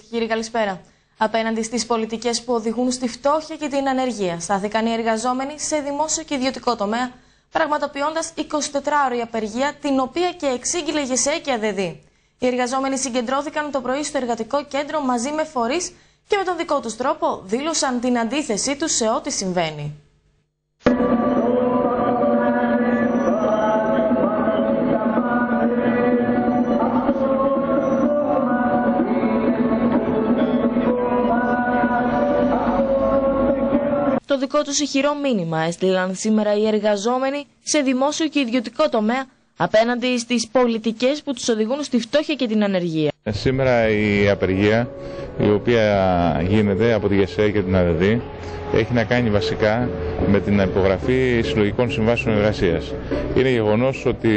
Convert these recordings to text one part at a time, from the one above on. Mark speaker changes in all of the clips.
Speaker 1: και κύριοι, καλησπέρα. Απέναντι στις πολιτικές που οδηγούν στη φτώχεια και την ανεργία, στάθηκαν οι εργαζόμενοι σε δημόσιο και ιδιωτικό τομέα, πραγματοποιώντας 24ωρη απεργία, την οποία και εξήγηλε η ΓΕΣΕ και ΑΔΔ. Οι εργαζόμενοι συγκεντρώθηκαν το πρωί στο εργατικό κέντρο μαζί με φορείς και με τον δικό τους τρόπο δήλωσαν την αντίθεσή τους σε ό,τι συμβαίνει. Το δικό τους ηχηρό μήνυμα έστειλαν σήμερα οι εργαζόμενοι σε δημόσιο και ιδιωτικό τομέα απέναντι στις πολιτικές που τους οδηγούν στη φτώχεια και την ανεργία.
Speaker 2: Σήμερα η απεργία η οποία γίνεται από τη ΓΕΣΕ και την ΑΔΔ έχει να κάνει βασικά με την υπογραφή συλλογικών συμβάσεων εργασίας. Είναι γεγονός ότι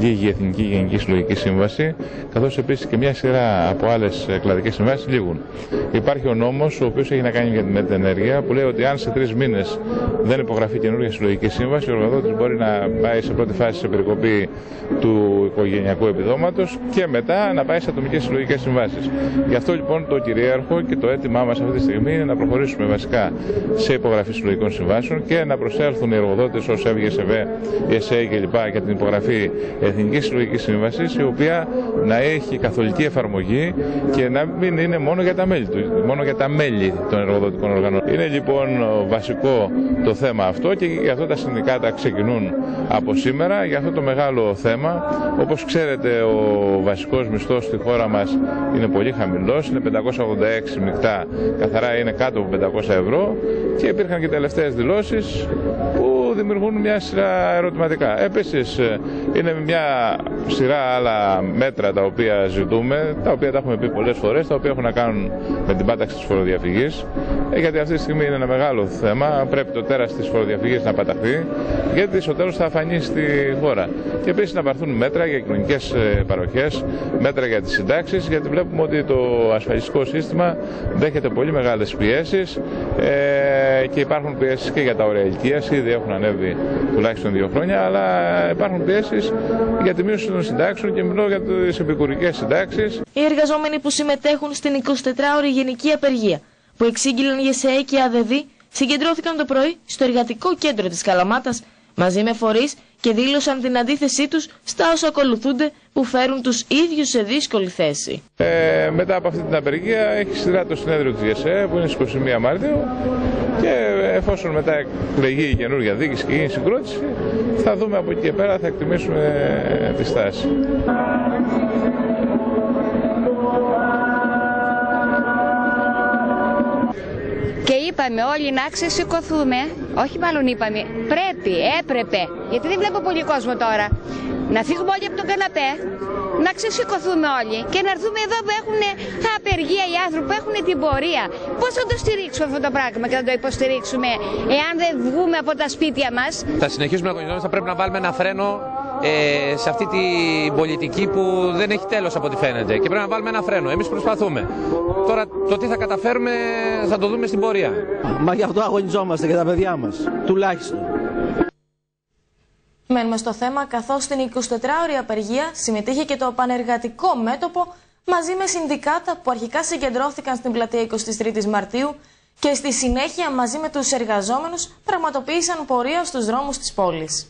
Speaker 2: λύγει η Εθνική Γενική Συλλογική Σύμβαση, καθώς επίσης και μια σειρά από άλλες κλαδικέ συμβάσεις λύγουν. Υπάρχει ο νόμος, ο οποίος έχει να κάνει με την ενέργεια, που λέει ότι αν σε τρεις μήνες δεν υπογραφεί καινούργια συλλογική σύμβαση, ο εργοδότη μπορεί να πάει σε πρώτη φάση σε περικοπή του οικογενειακού επιδόματος και μετά να πάει σε ατομικές συλλογικές συμβάσεις. Γι' αυτό λοιπόν το κυρίαρχο και το αίτημά μας αυτή τη στιγμή είναι να προχωρήσουμε βασικά σε υπογραφή συλλογικών συμβάσεων και να προσέλθουν οι εργοδότες ως ΕΒΓΕΣΕΒΕ, η ΕΣΕ κλπ. για την υπογραφή Εθνικής Συλλογικής Σύμβασης, η οποία να έχει καθολική εφαρμογή και να μην είναι μόνο για τα μέλη, του, μόνο για τα μέλη των εργοδοτικών οργανών. Είναι λοιπόν βασικό το θέμα αυτό και γι' αυτό τα συνδικάτα ξεκινούν από σήμερα για αυτό το μεγάλο θέμα. Όπως ξέρετε, ο βασικός μισθός στη χώρα μας είναι πολύ χαμηλός, είναι 586 μεικτά, καθαρά είναι κάτω από 500 ευρώ και υπήρχαν και τελευταίες δηλώσεις που δημιουργούν μια σειρά ερωτηματικά. Επίσης είναι μια σειρά άλλα μέτρα τα οποία ζητούμε, τα οποία τα έχουμε πει πολλές φορές, τα οποία έχουν να κάνουν με την πάταξη της φοροδιαφυγής, ε, γιατί αυτή τη στιγμή είναι ένα μεγάλο θέμα, πρέπει το τέρας της φοροδιαφυγής να παταχθεί, γιατί στο τέλος θα αφανεί στη χώρα. Και επίσης να πάρθουν μέτρα για κοινωνικές ε, παροχές, μέτρα για τις συντάξεις, γιατί βλέπουμε ότι το ασφαλιστικό σύστημα δέχεται πολύ μεγάλες πιέσεις, ε, και υπάρχουν πιέσεις και για τα ωραία ηλικίας, ήδη έχουν ανέβει τουλάχιστον δύο χρόνια, αλλά υπάρχουν πιέσεις για τη μείωση των συντάξεων και μιλώ για τις επικουρικές συντάξεις.
Speaker 1: Οι εργαζόμενοι που συμμετέχουν στην 24ωρη γενική απεργία, που εξήγηλαν η ΕΣΕ και ΑΔΔ, συγκεντρώθηκαν το πρωί στο εργατικό κέντρο της Καλαμάτας μαζί με φορείς και δήλωσαν την αντίθεσή τους στα όσα ακολουθούνται που φέρουν τους ίδιους σε δύσκολη θέση.
Speaker 2: Ε, μετά από αυτή την απεργία έχει σειρά το συνέδριο της ΓΕΣΕ που είναι στις 21 Μάρτιου και εφόσον μετά εκλεγεί η καινούργια δίκηση και γίνει συγκρότηση θα δούμε από εκεί και πέρα θα εκτιμήσουμε τη στάση.
Speaker 3: Και είπαμε όλοι να ξεσηκωθούμε, όχι μάλλον είπαμε, πρέπει, έπρεπε, γιατί δεν βλέπω πολύ κόσμο τώρα, να φύγουμε όλοι από τον καναπέ, να ξεσηκωθούμε όλοι και να έρθουμε εδώ που έχουν απεργία οι άνθρωποι, που έχουν την πορεία. Πώς θα το στηρίξουμε αυτό το πράγμα και θα το υποστηρίξουμε εάν δεν βγούμε από τα σπίτια μας;
Speaker 4: Θα συνεχίσουμε να κονιζόμαστε, θα πρέπει να βάλουμε ένα φρένο ε, σε αυτή την πολιτική που δεν έχει τέλος από ό,τι φαίνεται και πρέπει να βάλουμε ένα φρένο. Εμείς προσπαθούμε. Τώρα το τι θα καταφέρουμε θα το δούμε στην πορεία.
Speaker 5: Μα γι' αυτό αγωνιζόμαστε για τα παιδιά μας, τουλάχιστον.
Speaker 1: Μένουμε στο θέμα, καθώς στην 24ωρη απεργία συμμετείχε και το πανεργατικό μέτωπο μαζί με συνδικάτα που αρχικά συγκεντρώθηκαν στην πλατεία 23η Μαρτίου και στη συνέχεια μαζί με τους εργαζόμενους πραγματοποίησαν πορεία στους δρόμους της πόλης.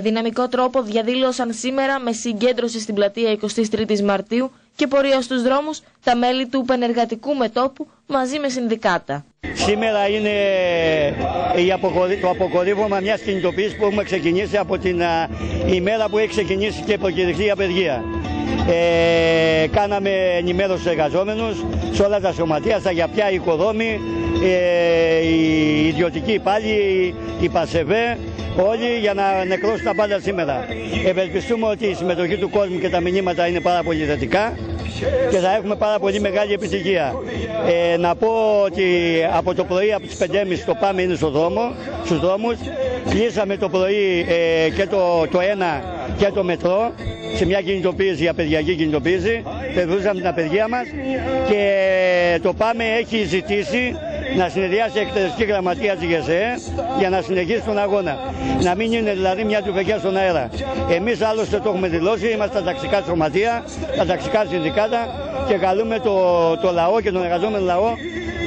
Speaker 1: Με δυναμικό τρόπο διαδήλωσαν σήμερα με συγκέντρωση στην πλατεία 23η Μαρτίου και πορεία στους δρόμους τα μέλη του Πενεργατικού Μετόπου μαζί με συνδικάτα.
Speaker 6: Σήμερα είναι το αποκορύβωμα μιας κινητοποίησης που έχουμε ξεκινήσει από την ημέρα που έχει ξεκινήσει και προκηρυχθεί η απεργία. Ε, κάναμε ενημέρωση στους εργαζόμενους σε όλα τα σωματεία, στα γιαπιά, οι οικοδόμοι, ε, οι ιδιωτικοί υπάλληλοι, η ΠΑΣΕΒΕ, όλοι για να νεκρώσουν τα πάντα σήμερα. Ευελπιστούμε ότι η συμμετοχή του κόσμου και τα μηνύματα είναι πάρα πολύ θετικά και θα έχουμε πάρα πολύ μεγάλη επιτυχία. Ε, να πω ότι από το πρωί από τις 5.30 το πάμε είναι στο δρόμο, στους δρόμους Κλείσαμε το πρωί ε, και το, το ένα και το μετρό σε μια κινητοποίηση, απεργιακή κινητοποίηση. Περνούσαμε την απεργία μας και το ΠΑΜΕ έχει ζητήσει να συνεδριάσει εκτελεστική γραμματεία της ΓΕΣΕ για να συνεχίσει τον αγώνα. Να μην είναι δηλαδή μια τουφεκιά στον αέρα. Εμείς άλλωστε το έχουμε δηλώσει, είμαστε τα ταξικά σωματεία, τα ταξικά συνδικάτα και καλούμε το, το λαό και τον εργαζόμενο λαό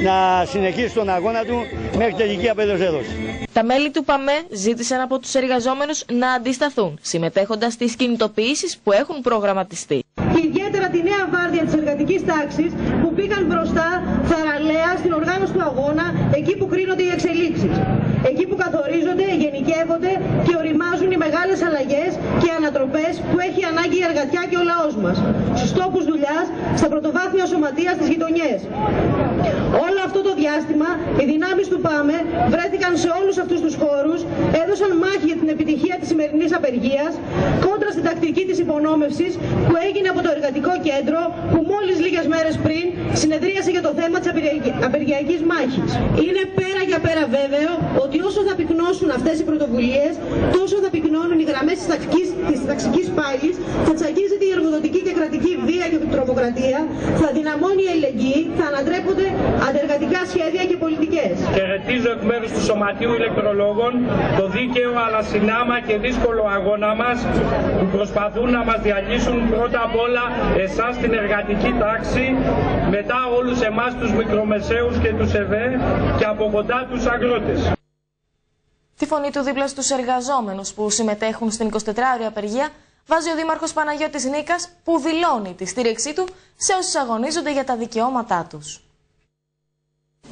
Speaker 6: να συνεχίσει τον αγώνα του μέχρι τελική απελευθέρωση.
Speaker 1: Τα μέλη του ΠΑΜΕ ζήτησαν από τους εργαζόμενους να αντισταθούν, συμμετέχοντας στις κινητοποιήσεις που έχουν προγραμματιστεί.
Speaker 7: Ιδιαίτερα τη νέα βάρδια της εργατικής τάξης που πήγαν μπροστά θαραλέα στην οργάνωση του αγώνα εκεί που κρίνονται οι εξελίξεις. Εκεί που καθορίζονται, γενικεύονται και οριμάζουν οι μεγάλες αλλαγές και ανατροπές που έχει ανάγκη η εργατιά και ο λαός μας. Στους τόπους δουλειάς, στα πρωτοβάθμια σωματεία, στις γειτονιές. Όλο αυτό το διάστημα οι δυνάμεις του ΠΑΜΕ βρέθηκαν σε όλους αυτούς τους χώρους, έδωσαν μάχη για την επιτυχία της σημερινής απεργίας, κόντρα στην τακτική της υπονόμευσης που έγινε από το εργατικό κέντρο που μόλις λίγες μέρες πριν συνεδρίασε για το θέμα της απεργιακής μάχης. Είναι πέρα για πέρα βέβαιο ότι όσο θα πυκνώσουν αυτές οι πρωτοβουλίες, τόσο θα πυκνώνουν οι γραμμές της ταξικής, της ταξικής πάλης, θα τσακίζεται η εργοδοτική και κρατική βία και τρομοκρατία, θα δυναμώνει η ελεγγύη, θα ανατρέπονται αντεργατικά σχέδια και πολιτικές.
Speaker 8: Χαιρετίζω εκ μέρους του Σωματείου Ηλεκτρολόγων το δίκαιο αλλά συνάμα και δύσκολο αγώνα μας που προσπαθούν να μας διαλύσουν πρώτα απ' όλα εσάς την εργατική τάξη, μετά όλους εμάς τους μικρομεσαίους και τους ΕΒΕ και από κοντά τους αγρότες.
Speaker 1: Τη φωνή του δίπλα στους εργαζόμενους που συμμετέχουν στην 24ωρη απεργία βάζει ο Δήμαρχος Παναγιώτης Νίκας που δηλώνει τη στήριξή του σε όσους αγωνίζονται για τα δικαιώματά τους.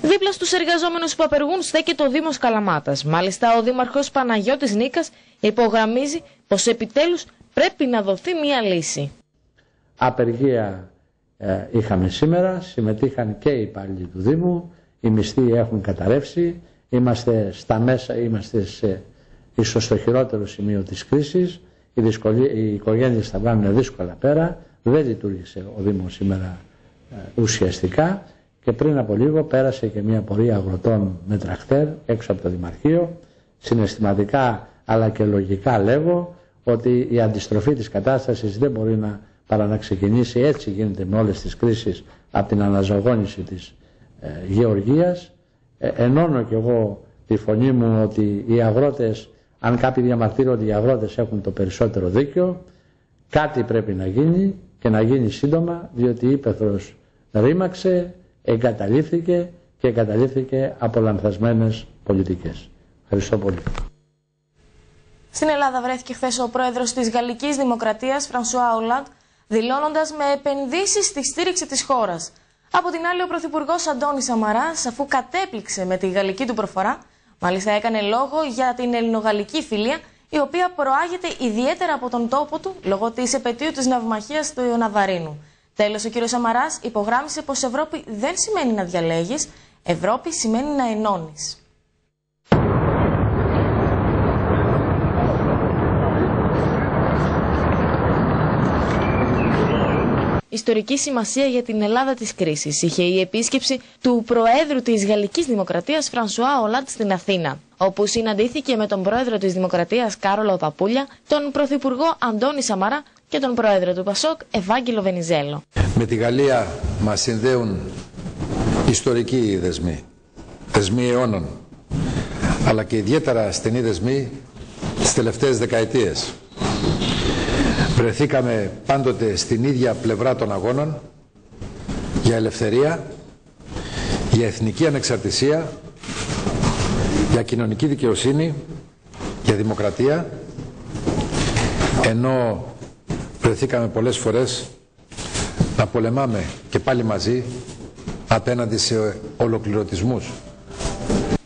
Speaker 1: Δίπλα στους εργαζόμενους που απεργούν στέκεται ο Δήμος Καλαμάτας. Μάλιστα ο Δήμαρχος Παναγιώτης Νίκας υπογραμμίζει πως επιτέλους πρέπει να δοθεί μια λύση.
Speaker 9: Απεργία ε, είχαμε σήμερα, συμμετείχαν και οι υπάλληλοι του Δήμου, οι μισθοί έχουν καταρρεύσει, είμαστε στα μέσα, είμαστε σε, ίσως στο χειρότερο σημείο της κρίσης, οι, δυσκολίες, οι οικογένειες θα βγάλουν δύσκολα πέρα, δεν λειτουργήσε ο Δήμος σήμερα ε, ουσιαστικά και πριν από λίγο πέρασε και μια πορεία αγροτών με τραχτέρ έξω από το Δημαρχείο. Συναισθηματικά αλλά και λογικά λέγω ότι η αντιστροφή της κατάστασης δεν μπορεί να παρά να ξεκινήσει έτσι γίνεται με όλες τις κρίσεις από την αναζωογόνηση της ε, γεωργίας. Ε, ενώνω και εγώ τη φωνή μου ότι οι αγρότες, αν κάποιοι διαμαρτύρονται ότι οι αγρότες έχουν το περισσότερο δίκιο, κάτι πρέπει να γίνει και να γίνει σύντομα διότι η Ήπεθρος ρήμαξε, εγκαταλείφθηκε και εγκαταλείφθηκε από λανθασμένες πολιτικές. Ευχαριστώ πολύ.
Speaker 1: Στην Ελλάδα βρέθηκε χθες ο πρόεδρος της Γαλλικής Δημοκρατίας, Φρανσουά Ολάντ, δηλώνοντας με επενδύσεις στη στήριξη της χώρας. Από την άλλη, ο πρωθυπουργός Αντώνης Σαμαράς, αφού κατέπληξε με τη γαλλική του προφορά, μάλιστα έκανε λόγο για την ελληνογαλλική φιλία, η οποία προάγεται ιδιαίτερα από τον τόπο του λόγω της επαιτίου της ναυμαχίας του Ιωναβαρίνου. Τέλος, ο κ. Σαμαράς υπογράμμισε πως Ευρώπη δεν σημαίνει να διαλέγεις, Ευρώπη σημαίνει να ενώνεις. Ιστορική σημασία για την Ελλάδα της κρίσης είχε η επίσκεψη του Προέδρου της Γαλλικής Δημοκρατίας Φρανσουά Ολάντ στην Αθήνα, όπου συναντήθηκε με τον Πρόεδρο της Δημοκρατίας Κάρολο Παπούλια, τον Πρωθυπουργό Αντώνη Σαμαρά και τον πρόεδρο του Πασόκ Ευάγγελο Βενιζέλο.
Speaker 10: Με τη Γαλλία μας συνδέουν ιστορικοί δεσμοί, δεσμοί αιώνων, αλλά και ιδιαίτερα στενοί δεσμοί τις τελευταίες δεκαετίες. Βρεθήκαμε πάντοτε στην ίδια πλευρά των αγώνων για ελευθερία, για εθνική ανεξαρτησία, για κοινωνική δικαιοσύνη, για δημοκρατία, ενώ βρεθήκαμε πολλές φορές να πολεμάμε και πάλι μαζί απέναντι σε ολοκληρωτισμούς.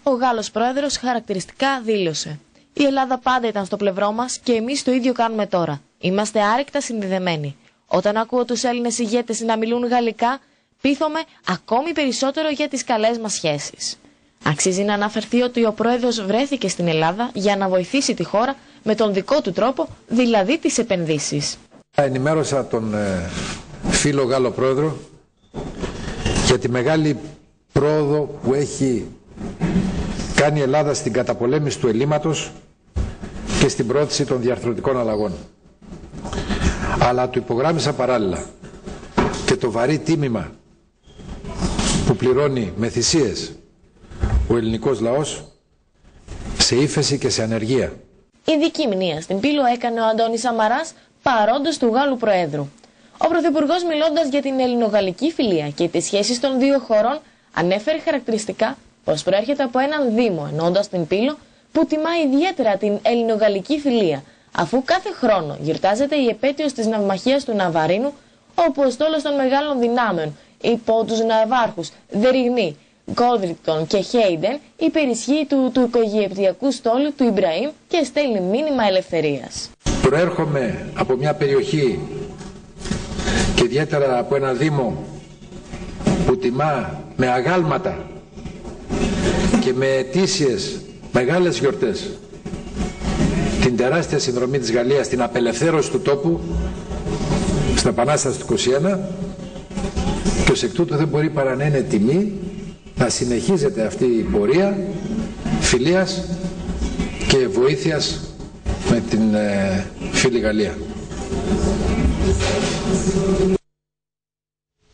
Speaker 1: Ο Γάλλος πρόεδρος χαρακτηριστικά δήλωσε «Η Ελλάδα πάντα ήταν στο πλευρό μας και εμείς το ίδιο κάνουμε τώρα. Είμαστε άρρηκτα συνδεδεμένοι. Όταν ακούω τους Έλληνες ηγέτες να μιλούν γαλλικά, πείθομαι ακόμη περισσότερο για τις καλές μας σχέσεις». Αξίζει να αναφερθεί ότι ο πρόεδρος βρέθηκε στην Ελλάδα για να βοηθήσει τη χώρα με τον δικό του τρόπο, δηλαδή τις επενδύσεις.
Speaker 10: Ενημέρωσα τον ε, φίλο Γάλλο Πρόεδρο για τη μεγάλη πρόοδο που έχει κάνει η Ελλάδα στην καταπολέμηση του ελλείμματος και στην πρόθεση των διαρθρωτικών αλλαγών. Αλλά του υπογράμμισα παράλληλα και το βαρύ τίμημα που πληρώνει με θυσίες ο ελληνικός λαός σε ύφεση και σε ανεργία.
Speaker 1: Ειδική μνήμα στην Πύλο έκανε ο Αντώνης Σαμαράς παρόντος του Γάλλου Προέδρου. Ο Πρωθυπουργός, μιλώντας για την ελληνογαλλική φιλία και τις σχέσεις των δύο χωρών, ανέφερε χαρακτηριστικά πως προέρχεται από έναν Δήμο, ενώντας την Πύλο, που τιμά ιδιαίτερα την ελληνογαλλική φιλία, αφού κάθε χρόνο γιορτάζεται η επέτειος της ναυμαχίας του Ναβαρίνου, όπου ο στόλος των μεγάλων δυνάμεων υπό του ναυάρχου Δεριγνή, Γκόλδρικτον και Χέιντεν υπερισχύει του τουρκογιεπτιακού στόλου του Ιμπραήμ και στέλνει μήνυμα ελευθερίας.
Speaker 10: Προέρχομαι από μια περιοχή και ιδιαίτερα από ένα Δήμο που τιμά με αγάλματα και με αιτήσιες μεγάλες γιορτές. Την τεράστια συνδρομή της Γαλλίας στην απελευθέρωση του τόπου στην Επανάσταση του 21 και ως εκ τούτου δεν μπορεί παρά να είναι τιμή να συνεχίζεται αυτή η πορεία φιλίας και βοήθειας με την ε, φίλη Γαλλία.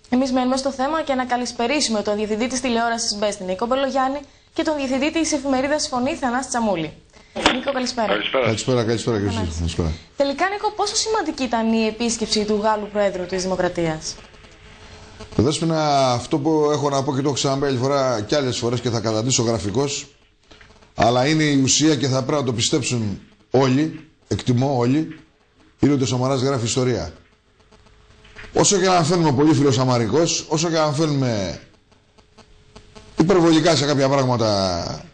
Speaker 1: Εμείς μένουμε στο θέμα και να καλησπερίσουμε τον διευθυντή της τηλεόρασης Μπέστη Νίκο Μπελογιάννη και τον διευθυντή της εφημερίδας Φωνή Θανάση Τσαμούλη. Νίκο, καλησπέρα.
Speaker 11: Καλησπέρα, καλησπέρα, καλησπέρα, καλησπέρα.
Speaker 1: Τελικά, Νίκο, πόσο σημαντική ήταν η επίσκεψη του Γάλλου Προέδρου της Δημοκρατίας;
Speaker 11: Δέσποινα, αυτό που έχω να πω και το έχω ξαναπεί άλλη φορά και άλλες φορές και θα καταντήσω γραφικό, αλλά είναι η ουσία και θα πρέπει να το πιστέψουν όλοι, εκτιμώ όλοι, είναι ότι ο Σαμαράς γράφει ιστορία. Όσο και να φαίνουμε πολύ φιλοσαμαρικός, όσο και να φαίνουμε υπερβολικά σε κάποια πράγματα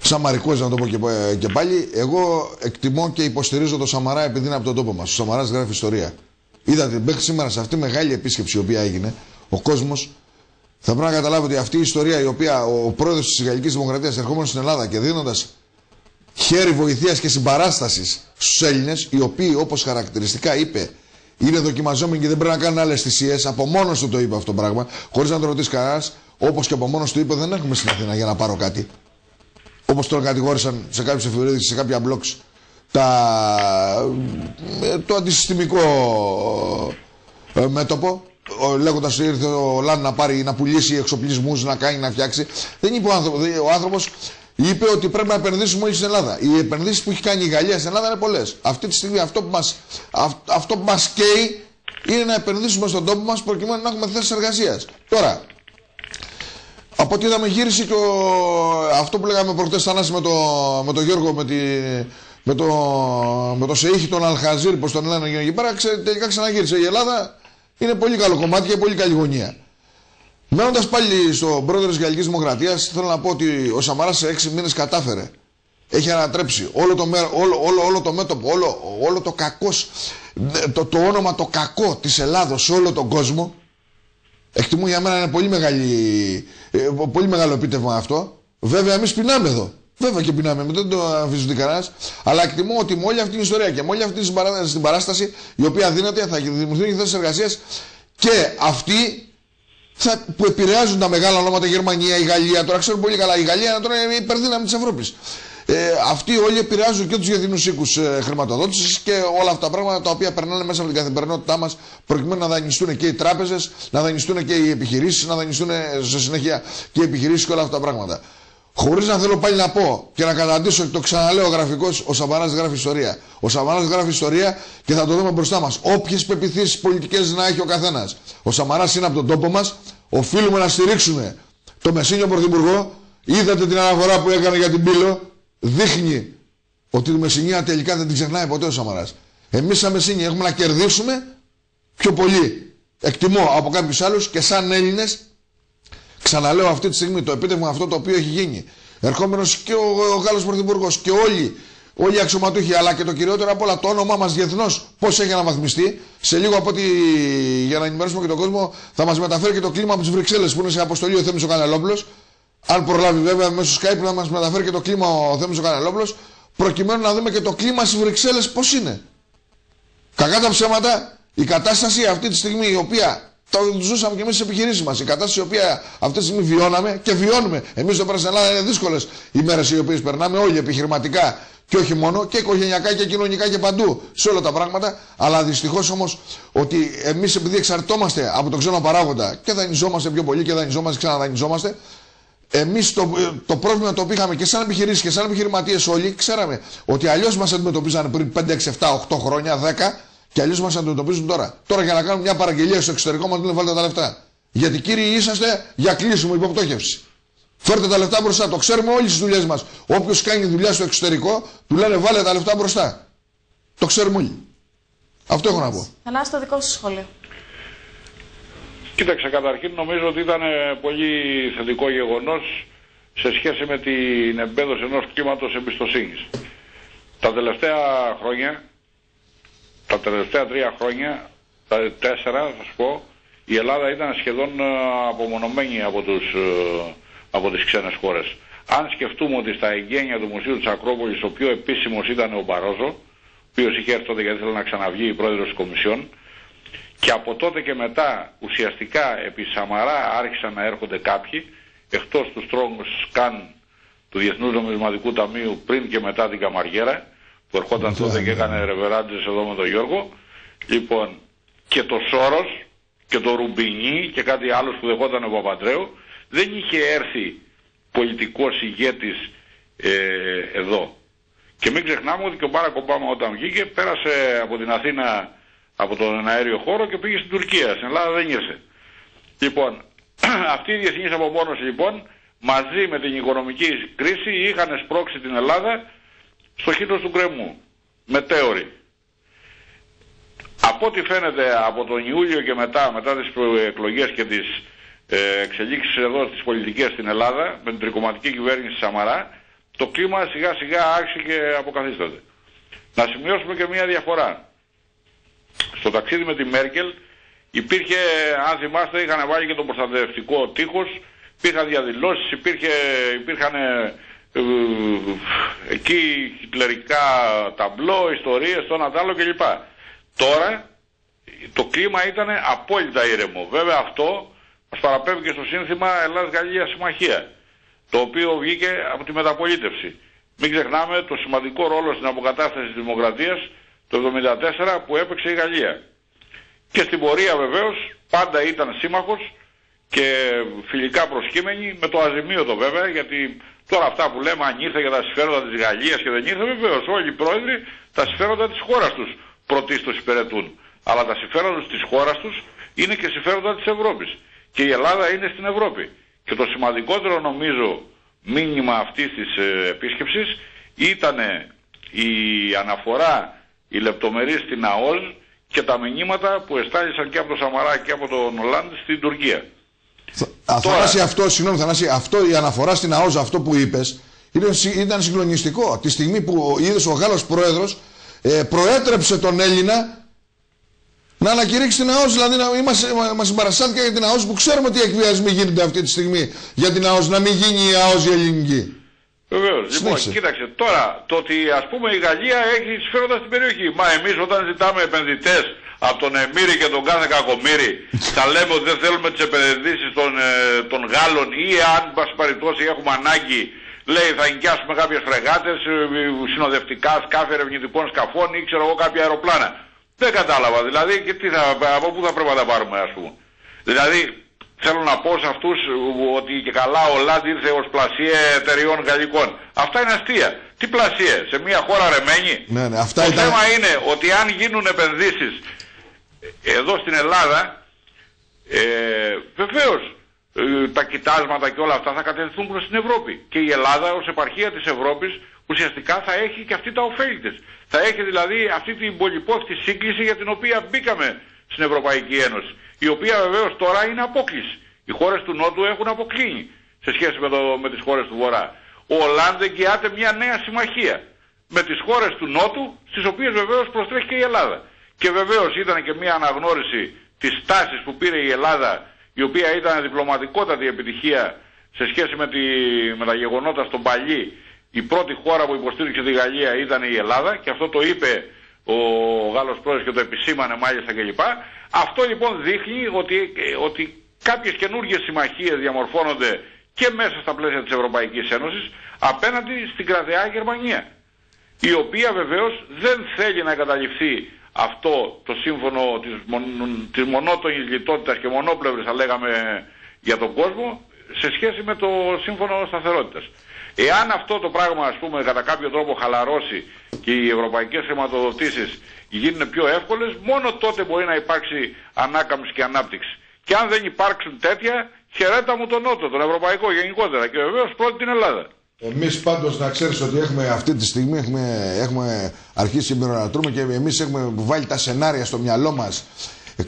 Speaker 11: σαμαρικός να το πω και, πάλι, εγώ εκτιμώ και υποστηρίζω το Σαμαρά επειδή είναι από τον τόπο μας. Ο Σαμαράς γράφει ιστορία. Είδατε, μέχρι σήμερα σε αυτή τη μεγάλη επίσκεψη η οποία έγινε, ο κόσμος θα πρέπει να καταλάβει ότι αυτή η ιστορία η οποία ο πρόεδρος της Γαλλικής Δημοκρατίας ερχόμενος στην Ελλάδα και δίνοντας χέρι βοηθείας και συμπαράστασης στους Έλληνες, οι οποίοι όπως χαρακτηριστικά είπε είναι δοκιμαζόμενοι και δεν πρέπει να κάνουν άλλες θυσίες. Από μόνος του το είπε αυτό το πράγμα, χωρίς να το ρωτήσει κανένας. Όπως και από μόνος του είπε, δεν έχουμε στην Αθήνα για να πάρω κάτι. Όπως τον κατηγόρησαν σε κάποιε εφημερίδες, σε κάποια blogs, τα... Ε, το αντισυστημικό ε, μέτωπο. Λέγοντας ότι ήρθε ο Λάν να πάρει, να πουλήσει εξοπλισμούς, να κάνει, να φτιάξει. Δεν είπε ο άνθρωπο. Ο άνθρωπος είπε ότι πρέπει να επενδύσουμε όλοι στην Ελλάδα. Οι επενδύσεις που έχει κάνει η Γαλλία στην Ελλάδα είναι πολλές. Αυτή τη στιγμή αυτό που μα αυτό που μας καίει είναι να επενδύσουμε στον τόπο μας προκειμένου να έχουμε θέσεις εργασίας. Τώρα, από ό,τι είδαμε γύρισε και αυτό που λέγαμε προχτές Θανάση με, το, με τον Γιώργο, με, τη, με, το, με το Σεήχη, τον Αλχαζίρ, πώς τον λένε εκεί πέρα, τελικά ξαναγύρισε. Η Ελλάδα είναι πολύ καλό κομμάτι και πολύ καλή γωνία. Μένοντας πάλι στον πρόεδρο της Γαλλικής Δημοκρατίας, θέλω να πω ότι ο Σαμαρά σε έξι μήνες κατάφερε. Έχει ανατρέψει όλο το, όλο, όλο, όλο το μέτωπο, όλο, όλο το κακό, το, το όνομα το κακό της Ελλάδος σε όλο τον κόσμο. Εκτιμώ για μένα είναι πολύ, μεγάλη, ε, πολύ μεγάλο επίτευγμα αυτό. Βέβαια, εμείς πεινάμε εδώ. Βέβαια και πεινάμε, δεν το αμφισβητεί κανένας. Αλλά εκτιμώ ότι με όλη αυτή την ιστορία και με όλη αυτή την παράσταση η οποία δίνεται θα δημιουργηθούν θέσεις εργασίας και αυτοί θα, που επηρεάζουν τα μεγάλα ονόματα, η Γερμανία, η Γαλλία, τώρα ξέρω πολύ καλά, η Γαλλία τώρα είναι υπερδύναμη της Ευρώπης. Ε, αυτοί όλοι επηρεάζουν και τους διεθνούς οίκους ε, χρηματοδότησης και όλα αυτά τα πράγματα τα οποία περνάνε μέσα από την καθημερινότητά μας προκειμένου να δανειστούν και οι τράπεζες, να δανειστούν και οι επιχειρήσεις, να δανειστούν σε συνέχεια και οι επιχειρήσεις και όλα αυτά τα πράγματα. Χωρίς να θέλω πάλι να πω και να καταντήσω, το ξαναλέω γραφικός, ο Σαμαράς γράφει ιστορία. Ο Σαμαράς γράφει ιστορία και θα το δούμε μπροστά μας. Όποιες πεπιθήσεις πολιτικές να έχει ο καθένας. Ο Σαμαράς είναι από τον τόπο μας. Οφείλουμε να στηρίξουμε το Μεσίνιο Πρωθυπουργό. Είδατε την αναφορά που έκανε για την Πύλο. Δείχνει ότι τη Μεσσηνία τελικά δεν την ξεχνάει ποτέ ο Σαμαράς. Εμείς σαν Μεσίνη έχουμε να κερδίσουμε πιο πολύ. Εκτιμώ από κάποιους άλλους και σαν Έλληνες Ξαναλέω αυτή τη στιγμή το επίτευγμα αυτό το οποίο έχει γίνει. Ερχόμενος και ο, ο Γάλλος Πρωθυπουργός και όλοι, όλοι οι αξιωματούχοι, αλλά και το κυριότερο από όλα το όνομά μας διεθνώς πώς έχει αναβαθμιστεί. Σε λίγο από ότι για να ενημερώσουμε και τον κόσμο θα μας μεταφέρει και το κλίμα από τις Βρυξέλλες που είναι σε αποστολή ο Θέμης ο Κανελόπουλο. Αν προλάβει βέβαια μέσω Skype να μας μεταφέρει και το κλίμα ο Θέμης ο Κανελόπουλο, προκειμένου να δούμε και το κλίμα στις Βρυξέλλες πώς είναι. Κακά τα ψέματα, η κατάσταση αυτή τη στιγμή η οποία το ζούσαμε και εμείς στι επιχειρήσεις μας. Η κατάσταση η οποία αυτή τη στιγμή βιώναμε και βιώνουμε. Εμείς εδώ πέρα στην Ελλάδα είναι δύσκολες οι μέρες οι οποίες περνάμε, όλοι επιχειρηματικά και όχι μόνο, και οικογενειακά και κοινωνικά και παντού, σε όλα τα πράγματα. Αλλά δυστυχώς όμως ότι εμείς επειδή εξαρτώμαστε από τον ξένο παράγοντα και δανειζόμαστε πιο πολύ και δανειζόμαστε και ξαναδανειζόμαστε, εμείς το, το πρόβλημα το οποίο είχαμε και σαν επιχειρήσεις και σαν επιχειρηματίες όλοι, ξέραμε ότι αλλιώς μας αντιμετωπίζανε πριν 5, 6, 7, 8 χρόνια, 10 και αλλιώς μας αντιμετωπίζουν τώρα. Τώρα για να κάνουμε μια παραγγελία στο εξωτερικό μας λένε βάλτε τα λεφτά. Γιατί κύριοι είσαστε για κλείσιμο υποπτώχευσης. Φέρτε τα λεφτά μπροστά. Το ξέρουμε όλες τις δουλειές μας. Όποιος κάνει δουλειά στο εξωτερικό, του λένε βάλε τα λεφτά μπροστά. Το ξέρουμε όλοι. Αυτό έχω να πω.
Speaker 1: Θανάση, το δικό σου σχόλιο.
Speaker 12: Κοίταξε, καταρχήν νομίζω ότι ήταν πολύ θετικό γεγονός σε σχέση με την εμπέδωση ενός κλίματο εμπιστοσύνης. Τα τελευταία χρόνια τα τελευταία τρία χρόνια, τα τέσσερα θα σου πω, η Ελλάδα ήταν σχεδόν ε, απομονωμένη από, τους, ε, από τις ξένες χώρες. Αν σκεφτούμε ότι στα εγγένεια του Μουσείου της Ακρόπολης ο πιο επίσημος ήταν ο Μπαρόζο, ο οποίος είχε έρθει τότε γιατί ήθελε να ξαναβγεί η πρόεδρος της Κομισιόν, και από τότε και μετά ουσιαστικά επί Σαμαρά άρχισαν να έρχονται κάποιοι, εκτός του Strong Scan του Διεθνούς Νομισματικού Ταμείου πριν και μετά την Καμαριέρα, που ερχόταν τότε και έκανε ρεβεράντζες εδώ με τον Γιώργο. Λοιπόν, και το Σόρος και το Ρουμπινί και κάτι άλλο που δεχόταν ο Παπαντρέου, δεν είχε έρθει πολιτικός ηγέτης ε, εδώ. Και μην ξεχνάμε ότι και ο Μπάρα Ομπάμα όταν βγήκε πέρασε από την Αθήνα από τον αέριο χώρο και πήγε στην Τουρκία. Στην Ελλάδα δεν ήρθε. Λοιπόν, αυτή η διεθνής απομόνωση λοιπόν μαζί με την οικονομική κρίση είχαν σπρώξει την Ελλάδα στο χείτος του γκρεμού. Μετέωρη. Από ό,τι φαίνεται από τον Ιούλιο και μετά, μετά τις εκλογές και τις ε, εξελίξεις εδώ στις πολιτικές στην Ελλάδα, με την τρικοματική κυβέρνηση Σαμαρά, το κλίμα σιγά σιγά άρχισε και αποκαθίσταται. Να σημειώσουμε και μια διαφορά. Στο ταξίδι με τη Μέρκελ υπήρχε, αν θυμάστε, είχαν βάλει και τον προστατευτικό τείχος, υπήρχαν διαδηλώσεις, υπήρχε, υπήρχαν ε, εκεί χιτλερικά ταμπλό, ιστορίες, το ένα άλλο κλπ. Τώρα το κλίμα ήταν απόλυτα ήρεμο. Βέβαια αυτό μας παραπέμπει και στο σύνθημα Ελλάς-Γαλλία Συμμαχία, το οποίο βγήκε από τη μεταπολίτευση. Μην ξεχνάμε το σημαντικό ρόλο στην αποκατάσταση της δημοκρατίας το 1974 που έπαιξε η Γαλλία. Και στην πορεία βεβαίως πάντα ήταν σύμμαχος και φιλικά προσκύμενη με το αζημίωτο βέβαια γιατί Τώρα αυτά που λέμε αν ήρθε για τα συμφέροντα της Γαλλίας και δεν ήρθε βεβαίως όλοι οι πρόεδροι τα συμφέροντα της χώρας τους πρωτίστως υπηρετούν. Αλλά τα συμφέροντα της χώρας τους είναι και συμφέροντα της Ευρώπης. Και η Ελλάδα είναι στην Ευρώπη. Και το σημαντικότερο νομίζω μήνυμα αυτής της ε, επίσκεψης ήταν η αναφορά, η λεπτομερή στην ΑΟΣ και τα μηνύματα που εστάλησαν και από τον Σαμαρά και από τον Ολάντ στην Τουρκία.
Speaker 11: Αθανάση αυτό, συγγνώμη Θανάση, αυτό η αναφορά στην ΑΟΖ, αυτό που είπες, ήταν συγκλονιστικό. Τη στιγμή που είδες ο Γάλλος πρόεδρος ε, προέτρεψε τον Έλληνα να ανακηρύξει την ΑΟΣ, δηλαδή να είμαστε, μας συμπαραστάθηκα για την ΑΟΣ που ξέρουμε τι εκβιασμοί γίνονται αυτή τη στιγμή για την ΑΟΣ, να μην γίνει η ΑΟΣ η ελληνική.
Speaker 12: Βεβαίως. Λοιπόν, κοίταξε, τώρα το ότι ας πούμε η Γαλλία έχει συμφέροντα στην περιοχή. Μα εμείς όταν ζητάμε επενδυτές από τον Εμμύρη και τον κάθε κακομύρη θα λέμε ότι δεν θέλουμε τις επενδύσεις των, ε, των Γάλλων ή αν πάση περιπτώσει έχουμε ανάγκη λέει θα εγκιάσουμε κάποιες φρεγάτες, ε, συνοδευτικά σκάφη ερευνητικών σκαφών ή ξέρω εγώ κάποια αεροπλάνα. Δεν κατάλαβα δηλαδή και τι θα, από πού θα πρέπει να τα πάρουμε ας πούμε. Δηλαδή θέλω να πω σε αυτούς ότι και καλά ο Λάντ ήρθε ως πλασίε εταιριών γαλλικών. Αυτά είναι αστεία. Τι πλασίε, σε μια χώρα ρεμένη.
Speaker 11: Ναι, ναι, αυτά
Speaker 12: το
Speaker 11: ήταν...
Speaker 12: θέμα είναι ότι αν γίνουν επενδύσεις εδώ στην Ελλάδα ε, βεβαίως ε, τα κοιτάσματα και όλα αυτά θα κατευθυνθούν προς την Ευρώπη και η Ελλάδα ως επαρχία της Ευρώπης ουσιαστικά θα έχει και αυτή τα ωφέλη της. Θα έχει δηλαδή αυτή την πολυπόθητη σύγκληση για την οποία μπήκαμε στην Ευρωπαϊκή Ένωση η οποία βεβαίως τώρα είναι απόκληση. Οι χώρες του Νότου έχουν αποκλίνει σε σχέση με, το, με τις χώρες του Βορρά. Ο Ολλάνδε εγγυάται μια νέα συμμαχία με τις χώρες του Νότου στις οποίες βεβαίως προστρέχει και η Ελλάδα. Και βεβαίως ήταν και μια αναγνώριση της τάσης που πήρε η Ελλάδα, η οποία ήταν διπλωματικότατη επιτυχία σε σχέση με, τη, με τα γεγονότα στον Παλί. Η πρώτη χώρα που υποστήριξε τη Γαλλία ήταν η Ελλάδα και αυτό το είπε ο Γάλλος πρόεδρος και το επισήμανε μάλιστα κλπ. Αυτό λοιπόν δείχνει ότι, ότι κάποιες καινούργιες συμμαχίες διαμορφώνονται και μέσα στα πλαίσια της Ευρωπαϊκής Ένωσης απέναντι στην κρατεά Γερμανία η οποία βεβαίως δεν θέλει να καταληφθεί αυτό το σύμφωνο της, μον, της μονότονης λιτότητας και μονόπλευρης θα λέγαμε για τον κόσμο σε σχέση με το σύμφωνο σταθερότητας. Εάν αυτό το πράγμα ας πούμε κατά κάποιο τρόπο χαλαρώσει και οι ευρωπαϊκές χρηματοδοτήσεις γίνουν πιο εύκολες, μόνο τότε μπορεί να υπάρξει ανάκαμψη και ανάπτυξη. Και αν δεν υπάρξουν τέτοια, χαιρέτα μου τον Νότο, τον Ευρωπαϊκό γενικότερα και βεβαίως πρώτη την Ελλάδα.
Speaker 11: Εμείς πάντως να ξέρεις ότι έχουμε αυτή τη στιγμή έχουμε, έχουμε αρχίσει να τρούμε και εμείς έχουμε βάλει τα σενάρια στο μυαλό μας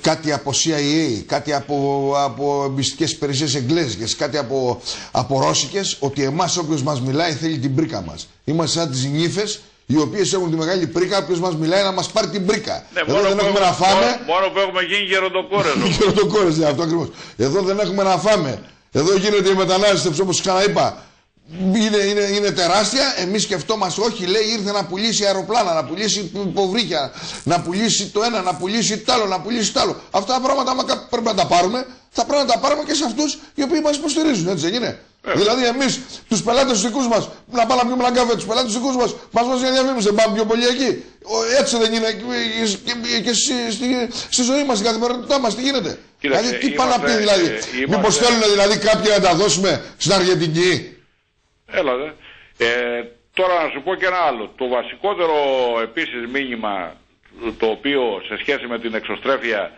Speaker 11: κάτι από CIA, κάτι από, από μυστικέ υπηρεσίες εγγλέζικες, κάτι από, από ρώσικες, ότι εμάς όποιος μας μιλάει θέλει την πρίκα μας. Είμαστε σαν τις νύφες οι οποίες έχουν τη μεγάλη πρίκα, όποιος μας μιλάει να μας πάρει την πρίκα.
Speaker 12: Ναι,
Speaker 11: Εδώ δεν έχουμε να φάμε.
Speaker 12: Μόνο, μόνο που έχουμε γίνει γεροντοκόρες.
Speaker 11: γεροντοκόρες, ναι, αυτό ακριβώς. Εδώ δεν έχουμε να φάμε. Εδώ γίνεται η μετανάστευση όπως ξαναείπα είναι, είναι, είναι τεράστια. Εμείς σκεφτόμαστε, όχι, λέει, ήρθε να πουλήσει αεροπλάνα, να πουλήσει υποβρύχια, να πουλήσει το ένα, να πουλήσει το άλλο, να πουλήσει το άλλο. Αυτά τα πράγματα, άμα πρέπει να τα πάρουμε, θα πρέπει να τα πάρουμε και σε αυτούς οι οποίοι μας υποστηρίζουν. Έτσι δεν είναι; Ε. Δηλαδή, εμείς τους πελάτες του δικούς μας, να πάμε να πιούμε ένα καφέ, τους πελάτες του δικούς μας, μας βάζουν μια διαφήμιση, δεν πάμε πιο πολύ εκεί. Έτσι δεν είναι και, και στη, στη, στη, ζωή μας, στην καθημερινότητά μας, τι γίνεται; Κοίταξε, δηλαδή, τι πάνε να πει, δηλαδή; Μήπως θέλουν δηλαδή κάποιοι να τα δώσουμε στην Αργεντινή;
Speaker 12: Έλα δε. Ε, τώρα να σου πω και ένα άλλο. Το βασικότερο επίσης μήνυμα το οποίο σε σχέση με την εξωστρέφεια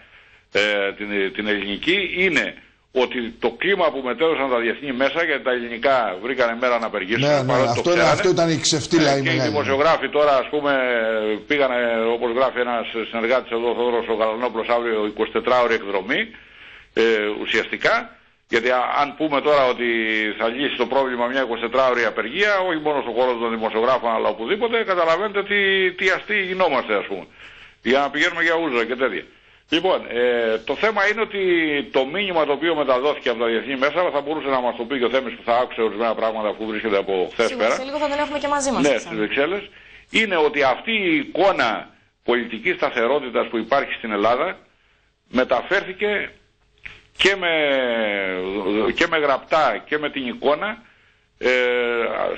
Speaker 12: ε, την, την ελληνική είναι ότι το κλίμα που μετέδωσαν τα διεθνή μέσα γιατί τα ελληνικά βρήκανε μέρα να απεργήσουν.
Speaker 11: Ναι, ναι, αυτό, το αυτό ήταν η ξεφτύλα.
Speaker 12: Ε, και οι δημοσιογράφοι τώρα ας πούμε πήγανε όπως γράφει ένας συνεργάτης εδώ Θόδωρος ο Γαλανόπουλος αύριο 24 ώρη εκδρομή ε, ουσιαστικά γιατί αν πούμε τώρα ότι θα λύσει το πρόβλημα μια 24ωρη απεργία, όχι μόνο στον χώρο των δημοσιογράφων αλλά οπουδήποτε, καταλαβαίνετε τι, τι αστεί γινόμαστε ας πούμε. Για να πηγαίνουμε για ούζα και τέτοια. Λοιπόν, ε, το θέμα είναι ότι το μήνυμα το οποίο μεταδόθηκε από τα διεθνή μέσα θα μπορούσε να μας το πει και ο Θέμης που θα άκουσε ορισμένα πράγματα που βρίσκεται από χθες πέρα.
Speaker 1: Σε λίγο θα τον έχουμε και μαζί μας.
Speaker 12: Ναι, στις Βρυξέλλες. Είναι ότι αυτή η εικόνα πολιτικής σταθερότητας που υπάρχει στην Ελλάδα μεταφέρθηκε και με, και με γραπτά και με την εικόνα ε,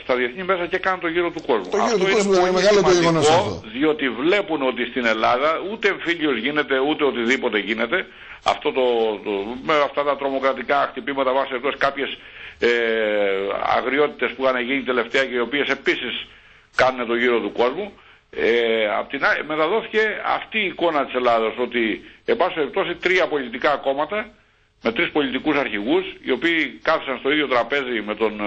Speaker 12: στα διεθνή μέσα και κάνουν το γύρο του κόσμου.
Speaker 11: Το γύρο αυτό του κόσμου είναι μεγάλο το γεγονός αυτό.
Speaker 12: Διότι βλέπουν ότι στην Ελλάδα ούτε εμφύλιος γίνεται ούτε οτιδήποτε γίνεται. Αυτό το, το, με αυτά τα τρομοκρατικά χτυπήματα βάσει εκτός κάποιες ε, αγριότητες που είχαν γίνει τελευταία και οι οποίες επίσης κάνουν το γύρο του κόσμου. Ε, απ' την άλλη μεταδόθηκε αυτή η εικόνα της Ελλάδας ότι εν πάση τρία πολιτικά κόμματα με τρεις πολιτικούς αρχηγούς οι οποίοι κάθισαν στο ίδιο τραπέζι με τον, ε,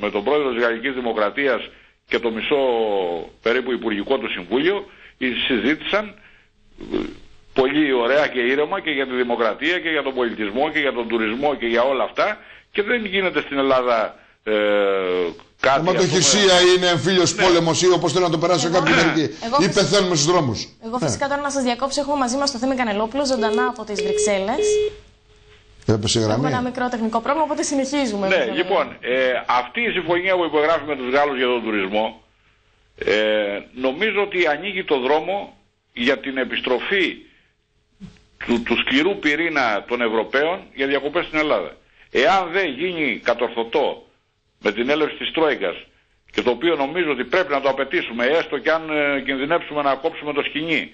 Speaker 12: με τον πρόεδρο της Γαλλικής Δημοκρατίας και το μισό περίπου υπουργικό του συμβούλιο συζήτησαν ε, πολύ ωραία και ήρεμα και για τη δημοκρατία και για τον πολιτισμό και για τον τουρισμό και για όλα αυτά και δεν γίνεται στην Ελλάδα ε, κάτι.
Speaker 11: Ματοχυσία είναι εμφύλιος ναι. πόλεμος ή όπως θέλω να το περάσω κάποιοι μερικοί. Ή πεθαίνουμε στους δρόμους.
Speaker 1: Εγώ φυσικά τώρα να σας διακόψω. Έχουμε μαζί μας το Θέμη Κανελόπουλο ζωντανά από τις Βρυξέλλες.
Speaker 11: Έχουμε
Speaker 1: ένα μικρό τεχνικό πρόβλημα, οπότε συνεχίζουμε.
Speaker 12: Ναι, λοιπόν, ε, αυτή η συμφωνία που υπογράφει με τους Γάλλους για τον τουρισμό ε, νομίζω ότι ανοίγει το δρόμο για την επιστροφή του, του σκληρού πυρήνα των Ευρωπαίων για διακοπές στην Ελλάδα. Εάν δεν γίνει κατορθωτό με την έλευση της Τρόικας και το οποίο νομίζω ότι πρέπει να το απαιτήσουμε έστω και αν ε, κινδυνεύσουμε να κόψουμε το σκηνή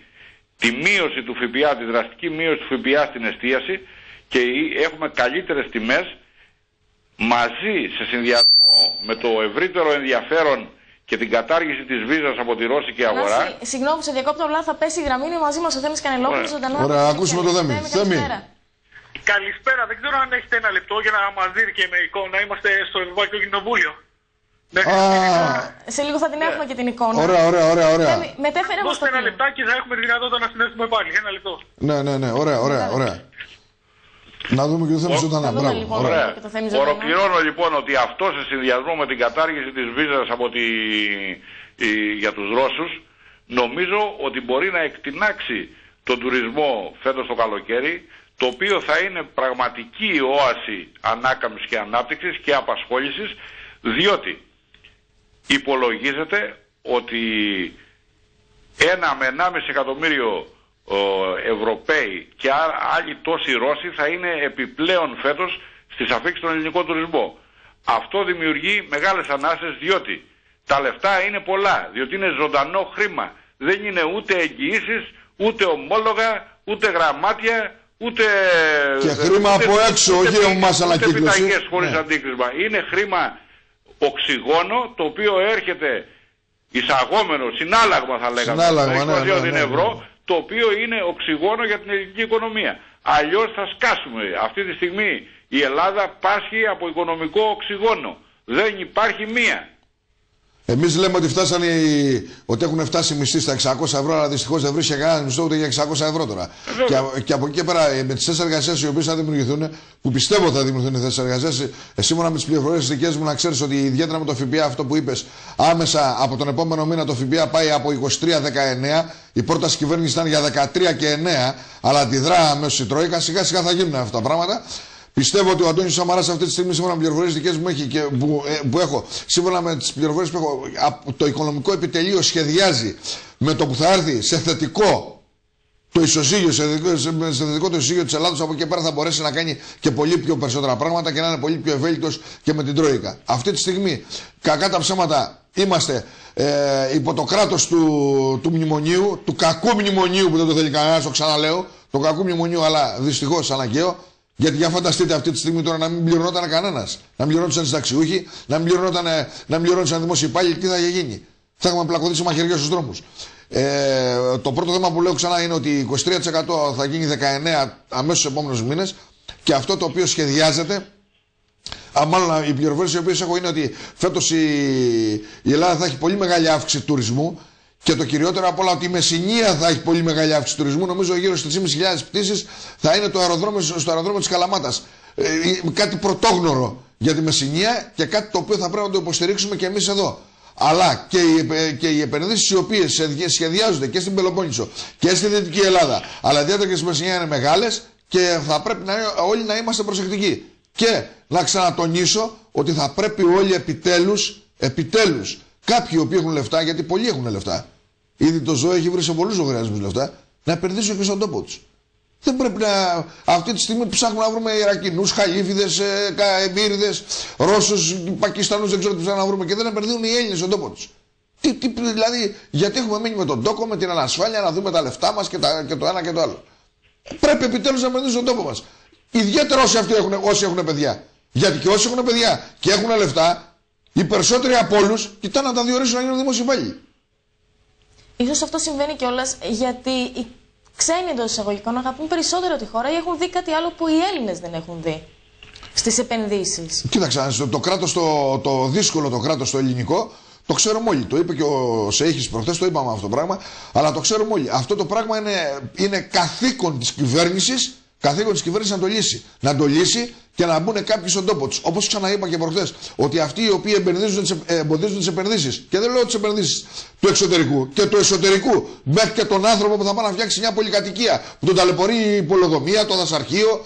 Speaker 12: τη μείωση του ΦΠΑ, τη δραστική μείωση του ΦΠΑ στην εστίαση και έχουμε καλύτερες τιμές μαζί σε συνδυασμό με το ευρύτερο ενδιαφέρον και την κατάργηση της βίζας από τη Ρώσικη αγορά.
Speaker 1: Νάση, συγγνώμη που σε διακόπτω, αλλά θα πέσει η γραμμή, είναι μαζί μας ο Θέμης Κανελόπουλος.
Speaker 11: Ωραία, Ωραία ακούσουμε το Θέμη. Θέμη.
Speaker 13: Καλησπέρα, δεν ξέρω αν έχετε ένα λεπτό για να μας δείτε και με εικόνα. Είμαστε στο Ευρωπαϊκό Κοινοβούλιο.
Speaker 11: Ναι.
Speaker 1: Σε λίγο θα την έχουμε και την εικόνα.
Speaker 11: Ωραία, ωραία, ωραία. ωραία.
Speaker 1: Μετέφερε
Speaker 13: μας το ένα λεπτάκι θα έχουμε τη δυνατότητα να συνέσουμε πάλι. Ένα λεπτό.
Speaker 11: Ναι, ναι, ναι, ωραία, ωραία, ωραία. Να δούμε και το θέμα ζωντανά. Μπράβο.
Speaker 12: Λοιπόν, Ωραία. Ολοκληρώνω λοιπόν ότι αυτό σε συνδυασμό με την κατάργηση της βίζας από τη, για τους Ρώσους νομίζω ότι μπορεί να εκτινάξει τον τουρισμό φέτος το καλοκαίρι το οποίο θα είναι πραγματική όαση ανάκαμψης και ανάπτυξης και απασχόλησης διότι υπολογίζεται ότι ένα με 1,5 εκατομμύριο ο, Ευρωπαίοι και α- άλλοι τόσοι Ρώσοι θα είναι επιπλέον φέτος στις αφήξεις στον ελληνικό τουρισμό. Αυτό δημιουργεί μεγάλες ανάσες διότι τα λεφτά είναι πολλά, διότι είναι ζωντανό χρήμα. Δεν είναι ούτε εγγυήσεις, ούτε ομόλογα, ούτε γραμμάτια, ούτε...
Speaker 11: Και χρήμα
Speaker 12: ούτε-
Speaker 11: από έξω,
Speaker 12: ούτε
Speaker 11: όχι
Speaker 12: πι-
Speaker 11: όμως
Speaker 12: ούτε
Speaker 11: ανακύκλωση.
Speaker 12: πιταγές χωρίς
Speaker 11: Ναι.
Speaker 12: αντίκρισμα. Είναι χρήμα οξυγόνο το οποίο έρχεται εισαγόμενο, συνάλλαγμα θα λέγαμε.
Speaker 11: Συνάλλαγμα,
Speaker 12: έχει
Speaker 11: ναι,
Speaker 12: σημασία
Speaker 11: ναι,
Speaker 12: ότι είναι
Speaker 11: ναι,
Speaker 12: ευρώ, το οποίο είναι οξυγόνο για την ελληνική οικονομία. Αλλιώς θα σκάσουμε. Αυτή τη στιγμή η Ελλάδα πάσχει από οικονομικό οξυγόνο. Δεν υπάρχει μία.
Speaker 11: Εμείς λέμε ότι, φτάσανε οι... ότι έχουν φτάσει οι μισθοί στα 600 ευρώ, αλλά δυστυχώς δεν βρίσκει κανένα μισθό ούτε για 600 ευρώ τώρα. Και, α- και από εκεί και πέρα ε, με τις θέσεις εργασίας οι οποίες θα δημιουργηθούν, που πιστεύω θα δημιουργηθούν οι θέσεις εργασίας, ε, σύμφωνα με τις πληροφορίες δικές μου, να ξέρεις ότι ιδιαίτερα με το ΦΠΑ, αυτό που είπες, άμεσα από τον επόμενο μήνα το ΦΠΑ πάει από 23-19. Η πρόταση κυβέρνησης ήταν για 13 και 9, αλλά αντιδρά αμέσως η Τρόικα. Σιγά σιγά θα γίνουν αυτά τα πράγματα. Πιστεύω ότι ο Αντώνη Σαμαράς αυτή τη στιγμή, σύμφωνα με πληροφορίες δικές μου έχει και που, ε, που έχω, σύμφωνα με τις πληροφορίες που έχω, από το οικονομικό επιτελείο σχεδιάζει με το που θα έρθει σε θετικό το ισοζύγιο, σε θετικό, σε, σε θετικό το ισοζύγιο της Ελλάδα, από εκεί και πέρα θα μπορέσει να κάνει και πολύ πιο περισσότερα πράγματα και να είναι πολύ πιο ευέλικτος και με την Τρόικα. Αυτή τη στιγμή, κακά τα ψέματα, είμαστε ε, υπό το κράτος του, του μνημονίου, του κακού μνημονίου που δεν το θέλει κανένας, το ξαναλέω, το κακού μνημονίου, αλλά δυστυχώς αναγκαίο. Γιατί για φανταστείτε αυτή τη στιγμή τώρα να μην πληρωνόταν κανένας. Να μην πληρωνόταν συνταξιούχοι, να μην πληρωνόταν, ε, να μην πληρωνόταν δημόσιοι υπάλληλοι, τι θα είχε γίνει. Θα έχουμε πλακωθεί μαχαιριά στους δρόμους. Ε, το πρώτο θέμα που λέω ξανά είναι ότι 23% θα γίνει 19 αμέσως στου επόμενους μήνες και αυτό το οποίο σχεδιάζεται Α, μάλλον οι πληροφορίες οι οποίες έχω είναι ότι φέτος η, η Ελλάδα θα έχει πολύ μεγάλη αύξηση τουρισμού και το κυριότερο απ' όλα ότι η Μεσσηνία θα έχει πολύ μεγάλη αύξηση τουρισμού. Νομίζω γύρω στις 3.500 πτήσεις θα είναι το αεροδρόμιο, στο αεροδρόμιο της Καλαμάτας. Ε, κάτι πρωτόγνωρο για τη Μεσσηνία και κάτι το οποίο θα πρέπει να το υποστηρίξουμε και εμείς εδώ. Αλλά και οι, επε- και οι επενδύσεις οι οποίες σχεδιάζονται και στην Πελοπόννησο και στη Δυτική Ελλάδα, αλλά ιδιαίτερα και στη Μεσσηνία είναι μεγάλες και θα πρέπει να, όλοι να είμαστε προσεκτικοί. Και να ξανατονίσω ότι θα πρέπει όλοι επιτέλους, επιτέλους, κάποιοι οι οποίοι έχουν λεφτά, γιατί πολλοί έχουν λεφτά, ήδη το ζώο έχει βρει σε πολλούς λογαριασμούς λεφτά, να επενδύσουν και στον τόπο τους. Δεν πρέπει να. Αυτή τη στιγμή ψάχνουμε να βρούμε Ιρακινούς, Χαλίφιδες, Εμμύριδες, Ρώσους, Πακιστανού, δεν ξέρω τι ψάχνουμε να βρούμε και δεν επενδύουν οι Έλληνες στον τόπο τους. Τι, τι, δηλαδή, γιατί έχουμε μείνει με τον τόκο, με την ανασφάλεια να δούμε τα λεφτά μας και, τα- και το ένα και το άλλο. Πρέπει επιτέλους να επενδύσουν στον τόπο μας. Ιδιαίτερα όσοι, αυτοί έχουν, όσοι έχουν παιδιά. Γιατί και όσοι έχουν παιδιά και έχουν λεφτά, οι περισσότεροι από όλους κοιτάνε να τα διορίσουν να γίνουν δημόσιοι υπάλληλοι.
Speaker 1: Ίσως αυτό συμβαίνει κιόλας γιατί οι ξένοι εντός εισαγωγικών αγαπούν περισσότερο τη χώρα ή έχουν δει κάτι άλλο που οι Έλληνες δεν έχουν δει στις επενδύσεις.
Speaker 11: Κοίταξε, το, το κράτος το, το δύσκολο το κράτος το ελληνικό, το ξέρουμε όλοι. Το είπε και ο Σεήχη προχθές, το είπαμε αυτό το πράγμα, αλλά το ξέρουμε όλοι. Αυτό το πράγμα είναι, είναι καθήκον της κυβέρνησης καθήκον της κυβέρνησης να το λύσει. Να το λύσει και να μπουν κάποιοι στον τόπο του. Όπως ξαναείπα και προχθές, ότι αυτοί οι οποίοι εμποδίζουν τι εμποδίζουν τις επενδύσεις, και δεν λέω τις επενδύσεις του εξωτερικού και του εσωτερικού, μέχρι και τον άνθρωπο που θα πάει να φτιάξει μια πολυκατοικία, που τον ταλαιπωρεί η πολεοδομία, το δασαρχείο,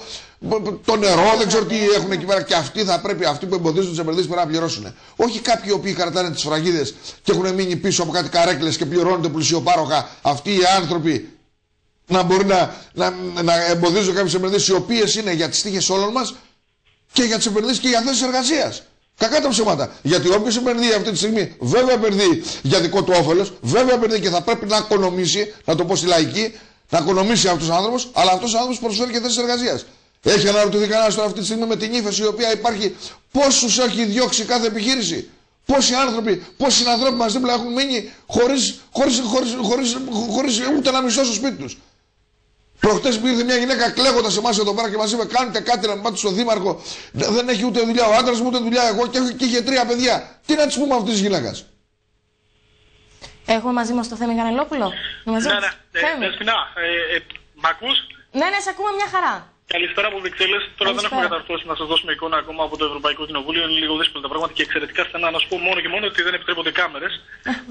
Speaker 11: το νερό, δεν ξέρω τι έχουν εκεί πέρα. Και αυτοί θα πρέπει, αυτοί που εμποδίζουν τις επενδύσεις, πρέπει να πληρώσουν. Όχι κάποιοι οι οποίοι κρατάνε τις φραγίδες και έχουν μείνει πίσω από κάτι καρέκλες και πληρώνονται πλουσιοπάροχα. Αυτοί οι άνθρωποι να μπορούν να, να, να εμποδίζουν κάποιες επενδύσεις οι οποίες είναι για τις τύχες όλων μας και για τις επενδύσεις και για θέσεις εργασίας. Κακά τα ψέματα. Γιατί όποιος επενδύει αυτή τη στιγμή, βέβαια επενδύει για δικό του όφελος, βέβαια επενδύει και θα πρέπει να οικονομήσει, να το πω στη λαϊκή, να οικονομήσει αυτός ο άνθρωπος, αλλά αυτός ο άνθρωπος προσφέρει και θέσεις εργασίας. Έχει αναρωτηθεί κανένας τώρα αυτή τη στιγμή με την ύφεση η οποία υπάρχει, πόσους έχει διώξει κάθε επιχείρηση. Πόσοι άνθρωποι, πόσοι συνανθρώποι μας δίπλα έχουν μείνει χωρίς χωρίς, χωρίς, χωρίς, χωρίς, ούτε ένα μισθό στο σπίτι τους. Προχτές που ήρθε μια γυναίκα κλαίγοντας σε εμάς εδώ πέρα και μας είπε: Κάντε κάτι να πάτε στον Δήμαρχο. Δεν έχει ούτε δουλειά ο άντρας μου, ούτε δουλειά εγώ και, και είχε τρία παιδιά. Τι να τη πούμε αυτής της γυναίκας;
Speaker 1: Έχουμε μαζί μας το Θέμη Κανελόπουλο. Είναι μαζί;
Speaker 13: Ναι,
Speaker 1: μας.
Speaker 13: ναι. Ε,
Speaker 1: Θέμη.
Speaker 13: Δεσποινά, ε, ε, μ' ακούς;
Speaker 1: Ναι, ναι, σε ακούμε μια χαρά.
Speaker 13: Καλησπέρα από Βρυξέλλες. Τώρα δεν
Speaker 1: Καλησπέρα.
Speaker 13: έχουμε καταρθώσει να σας δώσουμε εικόνα ακόμα από το Ευρωπαϊκό Κοινοβούλιο. Είναι λίγο δύσκολα τα πράγματα και εξαιρετικά στενά. Να σου πω μόνο και μόνο ότι δεν επιτρέπονται κάμερες.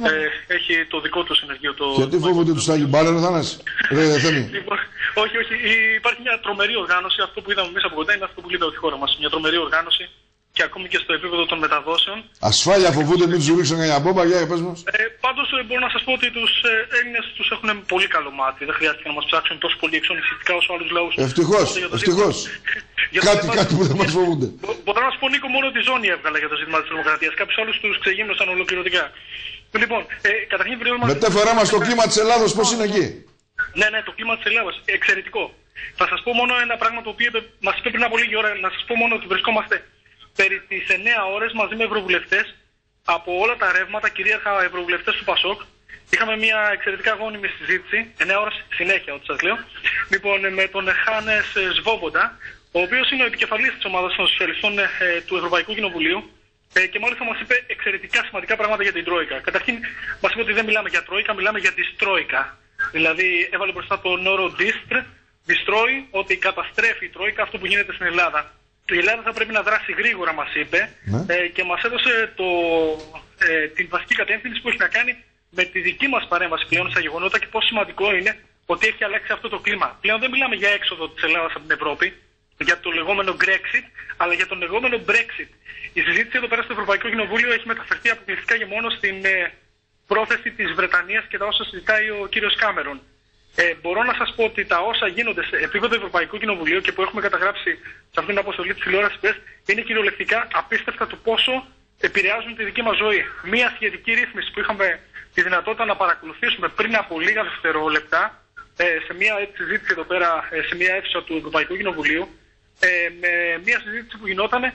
Speaker 13: Ε, έχει το δικό του συνεργείο. Το...
Speaker 11: Γιατί φόβονται τους Ταλιμπάν, ρε Θάνας. Ρε Θέμη.
Speaker 13: Λοιπόν, όχι, όχι. Υπάρχει μια τρομερή οργάνωση. Αυτό που είδαμε εμείς από κοντά είναι αυτό που λέει τη χώρα μας. Μια τρομερή οργάνωση και ακόμη και στο επίπεδο των μεταδόσεων.
Speaker 11: Ασφάλεια φοβούνται μην τους ρίξουν μια μπόμπα, για πες μας.
Speaker 13: Ε, Πάντως μπορώ να σας πω ότι τους ε, Έλληνες τους έχουν πολύ καλό μάτι. Δεν χρειάστηκε να μας ψάξουν τόσο πολύ εξονυχιστικά όσο άλλους λαούς.
Speaker 11: Ευτυχώς, ευτυχώς. κάτι, κάτι που δεν μας φοβούνται.
Speaker 13: Μπορώ να σου πω Νίκο μόνο τη ζώνη έβγαλα για το ζήτημα της τρομοκρατίας. Κάποιους άλλους τους ξεγύμνωσαν ολοκληρωτικά. Λοιπόν, ε, καταρχήν βρισκόμαστε.
Speaker 11: Μετέφερά μας το κλίμα της Ελλάδα πώς είναι εκεί;
Speaker 13: Ναι, ναι, το κλίμα της Ελλάδα. Εξαιρετικό. Θα σας πω μόνο ένα πράγμα το οποίο μας είπε πριν από λίγη ώρα. Να σας πω μόνο ότι βρισκόμαστε περί τις 9 ώρες μαζί με ευρωβουλευτές από όλα τα ρεύματα, κυρίαρχα ευρωβουλευτές του Πασόκ. Είχαμε μια εξαιρετικά γόνιμη συζήτηση, 9 ώρες συνέχεια, ό,τι σας λέω. Λοιπόν, με τον Χάνες Σβόμποντα, ο οποίος είναι ο επικεφαλής της ομάδας των σοσιαλιστών ε, του Ευρωπαϊκού Κοινοβουλίου. Ε, και μάλιστα μας είπε εξαιρετικά σημαντικά πράγματα για την Τρόικα. Καταρχήν, μας είπε ότι δεν μιλάμε για Τρόικα, μιλάμε για τη Τρόικα. Δηλαδή, έβαλε μπροστά τον όρο Distr, destroy, ότι καταστρέφει η Τρόικα αυτό που γίνεται στην Ελλάδα. Η Ελλάδα θα πρέπει να δράσει γρήγορα, μας είπε,
Speaker 11: Ναι.
Speaker 13: ε, και μας έδωσε το, ε, την βασική κατεύθυνση που έχει να κάνει με τη δική μας παρέμβαση πλέον στα γεγονότα και πόσο σημαντικό είναι ότι έχει αλλάξει αυτό το κλίμα. Πλέον δεν μιλάμε για έξοδο της Ελλάδας από την Ευρώπη, για το λεγόμενο Brexit, αλλά για το λεγόμενο Brexit. Η συζήτηση εδώ πέρα στο Ευρωπαϊκό Κοινοβούλιο έχει μεταφερθεί αποκλειστικά και μόνο στην ε, πρόθεση της Βρετανίας και τα όσα συζητάει ο κύριος Κάμερον. Ε, μπορώ να σας πω ότι τα όσα γίνονται σε επίπεδο Ευρωπαϊκού Κοινοβουλίου και που έχουμε καταγράψει σε αυτήν την αποστολή της τηλεόρασης είναι κυριολεκτικά απίστευτα το πόσο επηρεάζουν τη δική μας ζωή. Μία σχετική ρύθμιση που είχαμε τη δυνατότητα να παρακολουθήσουμε πριν από λίγα δευτερόλεπτα ε, σε μια έτσι, συζήτηση εδώ πέρα, ε, σε μια αίθουσα του Ευρωπαϊκού Κοινοβουλίου, ε, με μια συζήτηση που γινόταν ε,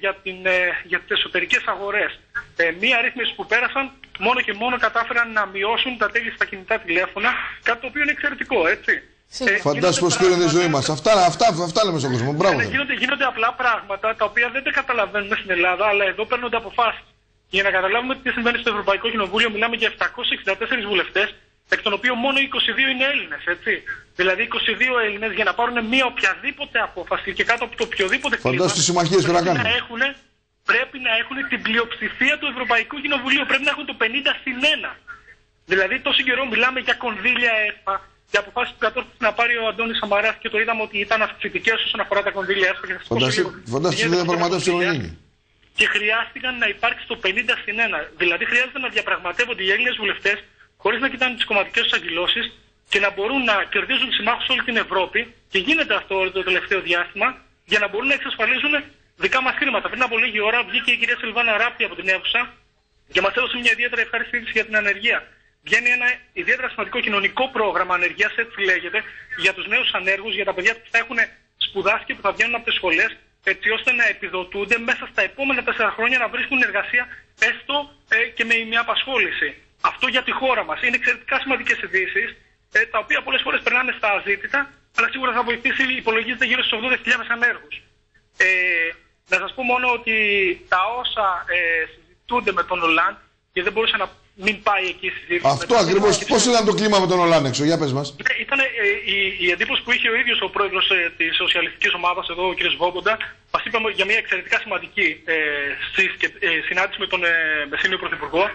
Speaker 13: για, την, ε, για τις εσωτερικές αγορές. Ε, μια ρύθμιση που πέρασαν μόνο και μόνο κατάφεραν να μειώσουν τα τέλη στα κινητά τηλέφωνα, κάτι το οποίο είναι εξαιρετικό, έτσι. Ε,
Speaker 11: Φαντάζομαι πώ πήρε τη ζωή μας. Αυτά, αυτά, αυτά λέμε στον κόσμο. Μπράβο.
Speaker 13: ναι, γίνονται, γίνονται απλά πράγματα τα οποία δεν τα καταλαβαίνουμε στην Ελλάδα, αλλά εδώ παίρνονται αποφάσεις. Για να καταλάβουμε τι συμβαίνει στο Ευρωπαϊκό Κοινοβούλιο, μιλάμε για 764 βουλευτές, εκ των οποίων μόνο 22 είναι Έλληνες, έτσι. Δηλαδή 22 Έλληνες για να πάρουν μια οποιαδήποτε απόφαση και κάτω από το οποιοδήποτε
Speaker 11: Φαντάζομαι τι συμμαχίε πρέπει να κάνουν.
Speaker 13: να έχουν, πρέπει να έχουν την πλειοψηφία του Ευρωπαϊκού Κοινοβουλίου. Πρέπει να έχουν το 50 συν 1. Δηλαδή τόσο καιρό μιλάμε για κονδύλια ΕΣΠΑ, για αποφάσεις που κατόρθωσε να πάρει ο Αντώνης Σαμαράς και το είδαμε ότι ήταν αυξητικέ όσον αφορά τα κονδύλια ΕΣΠΑ. Και θα σας πω σε λίγο.
Speaker 11: Φαντάζομαι τι διαπραγματεύσει έχουν γίνει.
Speaker 13: Και χρειάστηκαν να υπάρξει το 50 συν 1. Δηλαδή χρειάζεται να διαπραγματεύονται οι Έλληνες βουλευτές χωρίς να κοιτάνε τις κομματικές τους αγκυλώσει και να μπορούν να κερδίζουν συμμάχους σε όλη την Ευρώπη. Και γίνεται αυτό όλο το τελευταίο διάστημα για να μπορούν να εξασφαλίζουν δικά μας χρήματα. Πριν από λίγη ώρα βγήκε η κυρία Σιλβάνα Ράπτη από την αίθουσα και μας έδωσε μια ιδιαίτερα ευχάριστη είδηση για την ανεργία. Βγαίνει ένα ιδιαίτερα σημαντικό κοινωνικό πρόγραμμα ανεργίας, έτσι λέγεται, για τους νέους ανέργους, για τα παιδιά που θα έχουν σπουδάσει και που θα βγαίνουν από τις σχολές, έτσι ώστε να επιδοτούνται μέσα στα επόμενα τέσσερα χρόνια να βρίσκουν εργασία, έστω ε, και με μια απασχόληση. Αυτό για τη χώρα μας. Είναι εξαιρετικά σημαντικές ειδήσεις, ε, τα οποία πολλές φορές περνάνε στα αζήτητα, αλλά σίγουρα θα βοηθήσει, υπολογίζεται γύρω στους 80.000 ανέργους. Ε, να σας πω μόνο ότι τα όσα ε, συζητούνται με τον Ολάντ, και δεν μπορούσε να μην πάει εκεί η συζήτηση.
Speaker 11: Αυτό ακριβώς. Πώς ήταν το κλίμα με τον Ολάν έξω, για πες μας.
Speaker 13: Ήταν ε, η, η εντύπωση που είχε ο ίδιος ο πρόεδρος ε, της σοσιαλιστικής ομάδας, εδώ ο κ. Βόμποντα, μας είπε για μια εξαιρετικά σημαντική ε, σύσκε- ε, συνάντηση με τον ε, Μεσίνιο Πρωθυπουργό.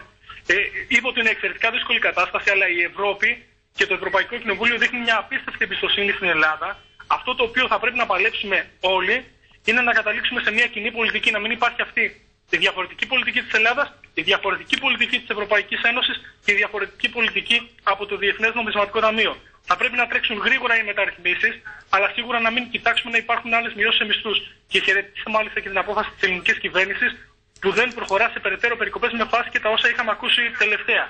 Speaker 13: Ε, είπε ότι είναι εξαιρετικά δύσκολη κατάσταση, αλλά η Ευρώπη και το Ευρωπαϊκό Κοινοβούλιο δείχνουν μια απίστευτη εμπιστοσύνη στην Ελλάδα. Αυτό το οποίο θα πρέπει να παλέψουμε όλοι είναι να καταλήξουμε σε μια κοινή πολιτική, να μην υπάρχει αυτή η διαφορετική πολιτική της Ελλάδας, η διαφορετική πολιτική της Ευρωπαϊκής Ένωσης και η διαφορετική πολιτική από το Διεθνές Νομισματικό Ταμείο. Θα πρέπει να τρέξουν γρήγορα οι μεταρρυθμίσεις, αλλά σίγουρα να μην κοιτάξουμε να υπάρχουν άλλες μειώσεις σε μισθούς. Και χαιρετίζω μάλιστα και την απόφαση της ελληνικής κυβέρνησης που δεν προχωρά σε περαιτέρω περικοπές με φάση και τα όσα είχαμε ακούσει τελευταία.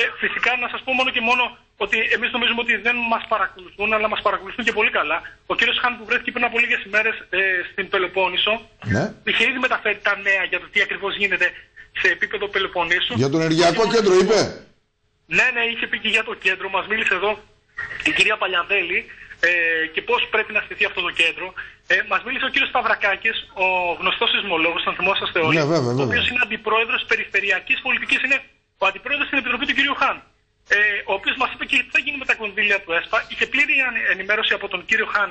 Speaker 13: Ε, φυσικά να σας πω μόνο και μόνο ότι εμείς νομίζουμε ότι δεν μας παρακολουθούν, αλλά μας παρακολουθούν και πολύ καλά. Ο κύριος Χάν που βρέθηκε πριν από λίγες ημέρες ε, στην Πελοπόννησο
Speaker 11: Ναι.
Speaker 13: είχε ήδη μεταφέρει τα νέα για το τι ακριβώς γίνεται σε επίπεδο Πελοποννήσου.
Speaker 11: Για το ενεργειακό κέντρο είπε.
Speaker 13: Ναι, ναι, είχε πει και για το κέντρο. Μας μίλησε εδώ η κυρία Παλιαδέλη ε, και πώς πρέπει να στηθεί αυτό το κέντρο. Ε, Μας μίλησε ο κύριος Σταυρακάκης, ο γνωστός σεισμολόγος, αν θυμόσαστε όλοι.
Speaker 11: Ναι, βέβαια,
Speaker 13: Ο
Speaker 11: βέβαια.
Speaker 13: οποίος είναι αντιπρόεδρος περιφερειακής πολιτικής. Είναι ο αντιπρόεδρος στην επιτροπή του κύριου Χάν. Ε, ο οποίος μας είπε και τι θα γίνει με τα κονδύλια του ΕΣΠΑ. Είχε πλήρη ανε- ενημέρωση από τον κύριο Χάν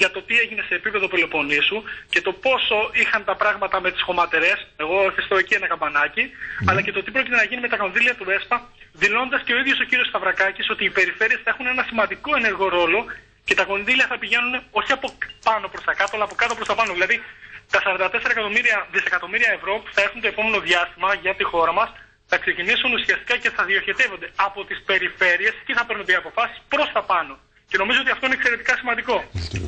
Speaker 13: για το τι έγινε σε επίπεδο Πελοποννήσου και το πόσο είχαν τα πράγματα με τις χωματερές. Εγώ εφιστώ εκεί ένα καμπανάκι. Αλλά και το τι πρόκειται να γίνει με τα κονδύλια του ΕΣΠΑ, δηλώνοντα και ο ίδιος ο κύριος Σταυρακάκης ότι οι περιφέρειες θα έχουν ένα σημαντικό ενεργό ρόλο και τα κονδύλια θα πηγαίνουν όχι από πάνω προς τα κάτω, αλλά από κάτω προς τα πάνω. Δηλαδή τα 44 εκατομμύρια, δισεκατομμύρια ευρώ που θα έρθουν το επόμενο διάστημα για τη χώρα μας θα ξεκινήσουν ουσιαστικά και θα διοχετεύονται από τις περιφέρειες και θα παίρνονται οι αποφάσεις προς τα πάνω. Και νομίζω ότι αυτό είναι εξαιρετικά σημαντικό.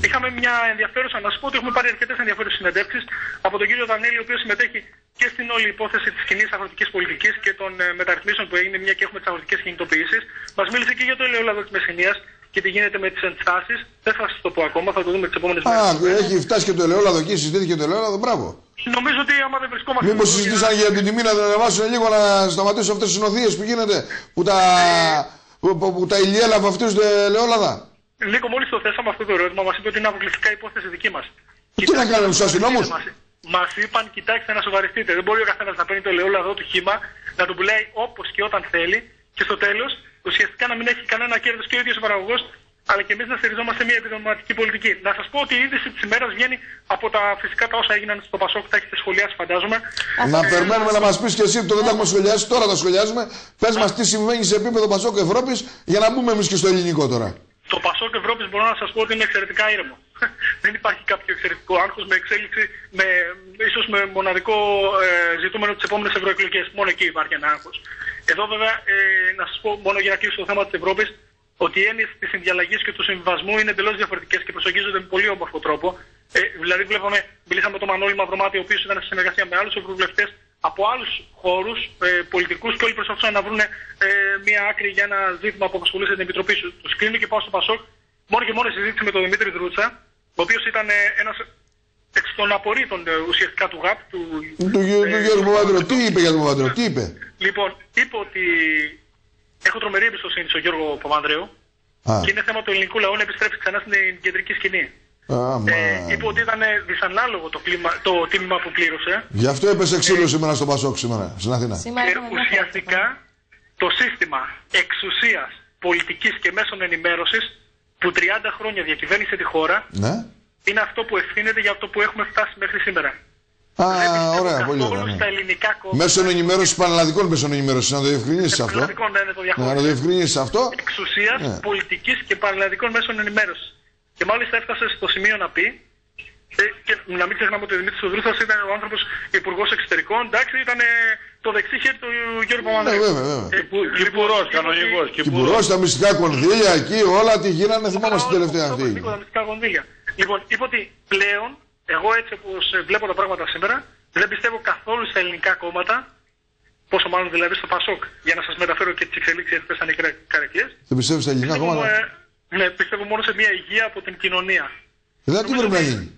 Speaker 13: Είχαμε μια ενδιαφέρουσα, να σα πω ότι έχουμε πάρει αρκετές ενδιαφέρουσες συνεντεύξεις από τον κύριο Δανέλη, ο οποίος συμμετέχει και στην όλη υπόθεση της κοινής αγροτικής πολιτικής και των ε, μεταρρυθμίσεων που έγινε, μια και έχουμε τις αγροτικές κινητοποιήσεις. Μας μίλησε και για το ελαιόλαδο της Μεσσηνίας και τι γίνεται με τις ενστάσεις. Δεν θα σας το πω ακόμα, θα το δούμε τις επόμενες μέρες.
Speaker 11: Α, έχει φτάσει και το ελαιόλαδο εκεί, συζητήθηκε το ελαιόλαδο, μπράβο.
Speaker 13: Νομίζω ότι άμα δεν βρισκόμαστε.
Speaker 11: Μήπως συζητήσαν για την τιμή να την ανεβάσουν λίγο να σταματήσουν αυτές τις συνοθείες που γίνεται, που τα, που, που, που τα ηλιέλα βαφτίζονται ελαιόλαδα.
Speaker 13: Λίγο μόλις το θέσαμε αυτό το ερώτημα, μας είπε ότι είναι αποκλειστικά υπόθεση δική μας.
Speaker 11: Τι να κάνουμε στου αστυνόμους;
Speaker 13: Μας είπαν, κοιτάξτε να σοβαρευτείτε. Δεν μπορεί ο καθένας να παίρνει το ελαιόλαδο του χήμα, να τον πουλάει όπως και όταν θέλει και στο τέλος ουσιαστικά να μην έχει κανένα κέρδος και ο ίδιος ο παραγωγός, αλλά και εμείς να στηριζόμαστε μια επιδοματική πολιτική. Να σας πω ότι η είδηση της ημέρας βγαίνει από τα φυσικά τα όσα έγιναν στο Πασόκ, τα έχετε σχολιάσει φαντάζομαι.
Speaker 11: Να ε, περιμένουμε να μας πεις και εσύ, το δεν τα έχουμε σχολιάσει, τώρα τα σχολιάζουμε. Πες μας τι συμβαίνει σε επίπεδο Πασόκ Ευρώπης για να μπούμε εμείς και στο ελληνικό τώρα.
Speaker 13: Το Πασόκ Ευρώπης μπορώ να σας πω ότι είναι εξαιρετικά ήρεμο. Δεν υπάρχει κάποιο εξαιρετικό άγχος με εξέλιξη, με, ίσως με μοναδικό ε, ζητούμενο τις επόμενες ευρωεκλογές. Μόνο εκεί υπάρχει ένα άγχος. Εδώ βέβαια, ε, να σας πω μόνο για να κλείσω το θέμα της Ευρώπης, ότι οι έννοιες της συνδιαλλαγής και του συμβιβασμού είναι εντελώς διαφορετικές και προσεγγίζονται με πολύ όμορφο τρόπο. Ε, δηλαδή, βλέπαμε, μιλήσαμε με τον Μανώλη Μαυρομάτη, ο οποίος ήταν σε συνεργασία με άλλους ευρωβουλευτές από άλλους χώρους ε, πολιτικούς και όλοι προσπαθούσαν να βρουν ε, μια άκρη για ένα ζήτημα που απασχολούσε την Επιτροπή τους. Κλείνω και πάω στο Πασόκ. Μόνο και μόνο συζήτηση με τον Δημήτρη Δρούτσα, ο οποίος ήταν ε, ένας εξ των απορρίτων ε, ουσιαστικά του ΓΑΠ. Του,
Speaker 11: του, ε, του Γιώργου Παπαντρέου. Τι είπε για τον Παπαντρέου, τι είπε;
Speaker 13: Λοιπόν, είπε ότι έχω τρομερή εμπιστοσύνη στον Γιώργο Παπανδρέου και είναι θέμα του ελληνικού λαού να επιστρέψει ξανά στην κεντρική σκηνή. Ε, είπε ότι ήταν δυσανάλογο το, κλίμα, το τίμημα που πλήρωσε.
Speaker 11: Γι' αυτό έπεσε ξύλο ε, σήμερα στο Πασόκ σήμερα, στην Αθήνα.
Speaker 13: Και ουσιαστικά το σύστημα εξουσίας, πολιτικής και μέσων ενημέρωσης που 30 χρόνια διακυβέρνησε τη χώρα
Speaker 11: ναι.
Speaker 13: Είναι αυτό που ευθύνεται για αυτό που έχουμε φτάσει μέχρι σήμερα.
Speaker 11: Α, ωραία, πολύ ωραία. Ναι.
Speaker 13: Στα ελληνικά κόμματα.
Speaker 11: Μέσω ενημέρωσης πανελλαδικών μέσων ενημέρωσης, να το διευκρινίσεις αυτό.
Speaker 13: Ναι, ναι, το
Speaker 11: να το διευκρινίσεις αυτό.
Speaker 13: Εξουσίας, ναι. πολιτικής και πανελλαδικών μέσων ενημέρωσης. Και μάλιστα έφτασε στο σημείο να πει, ε, και να μην ξεχνάμε ότι ο Δημήτρης Οδρούθα ήταν ο άνθρωπος υπουργός εξωτερικών, εντάξει, ήταν το δεξί χέρι του Γιώργου Παπανδρέου.
Speaker 11: Ναι, βέβαια, βέβαια.
Speaker 12: Ε, Κυπουρό, κανονικός.
Speaker 11: Κυπουρό, τα μυστικά κονδύλια εκεί, όλα τι γίνανε, θυμάμαι στην τελευταία αυτή.
Speaker 13: Τα μυστικά κονδύλια. Λοιπόν, είπε ότι πλέον, εγώ έτσι όπως βλέπω τα πράγματα σήμερα, δεν πιστεύω καθόλου στα ελληνικά κόμματα, πόσο μάλλον δηλαδή στο Πασόκ, για να σας μεταφέρω και τις εξελίξεις γιατί πέσανε οι καρεκλίε.
Speaker 11: Δεν πιστεύω στα ελληνικά κόμματα;
Speaker 13: Ε, ναι, πιστεύω μόνο σε μια υγεία από την κοινωνία.
Speaker 11: Δηλαδή τι πρέπει να γίνει;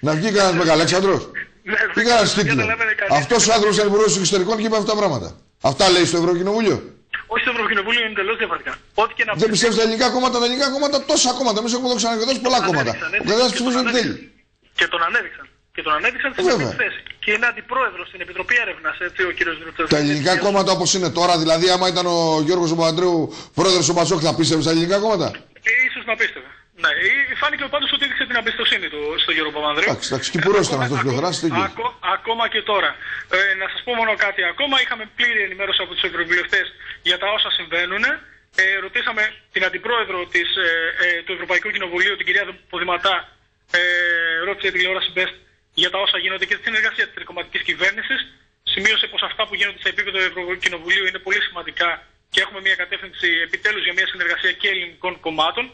Speaker 11: να βγει κανένας Μεγαλέξανδρος;
Speaker 13: Ναι,
Speaker 11: τι κανένας τίτλο. Αυτός ο άνθρωπος ήταν υπουργό εξωτερικών και είπε αυτά τα πράγματα. Αυτά λέει στο Ευρωκοινοβούλιο.
Speaker 13: Όχι στο Ευρωκοινοβούλιο είναι εντελώς διαφορετικά.
Speaker 11: Ό,τι και να Δεν πιστεύω στα ελληνικά κόμματα. Τα ελληνικά κόμματα τόσα κόμματα. Εμείς έχουμε εδώ ξαναδώσει πολλά κόμματα. Ο καθένας ψηφίζει ό,τι θέλει.
Speaker 13: Και τον ανέδειξαν και τον ανέδειξαν σε αυτή τη θέση. Και είναι αντιπρόεδρος στην Επιτροπή Έρευνας, έτσι ο κύριος Δρουτσέ.
Speaker 11: Τα ελληνικά κόμματα όπως είναι τώρα, δηλαδή, άμα ήταν ο Γιώργος Παπαντρέου πρόεδρος του Πασόκ, θα πίστευε στα ελληνικά κόμματα;
Speaker 13: Ε, ίσως να πίστευε. Ναι, ε, φάνηκε πάντως ότι έδειξε την εμπιστοσύνη του στον Γιώργο Παπανδρέου.
Speaker 11: Εντάξει, εντάξει, και πουρό ήταν αυτός που δράσει.
Speaker 13: Ακόμα και τώρα. Ε, να σας πω μόνο κάτι ακόμα. Είχαμε πλήρη ενημέρωση από τους ευρωβουλευτές για τα όσα συμβαίνουν. Ε, ρωτήσαμε την αντιπρόεδρο της, ε, ε, του Ευρωπαϊκού Κοινοβουλίου, την κυρία Ποδηματά, ε, ρώτησε τηλεόραση Best για τα όσα γίνονται και τη συνεργασία της τρικοματική κυβέρνησης. Σημείωσε πως αυτά που γίνονται σε επίπεδο Ευρωκοινοβουλίου είναι πολύ σημαντικά και έχουμε μια κατεύθυνση επιτέλους για μια συνεργασία και ελληνικών κομμάτων.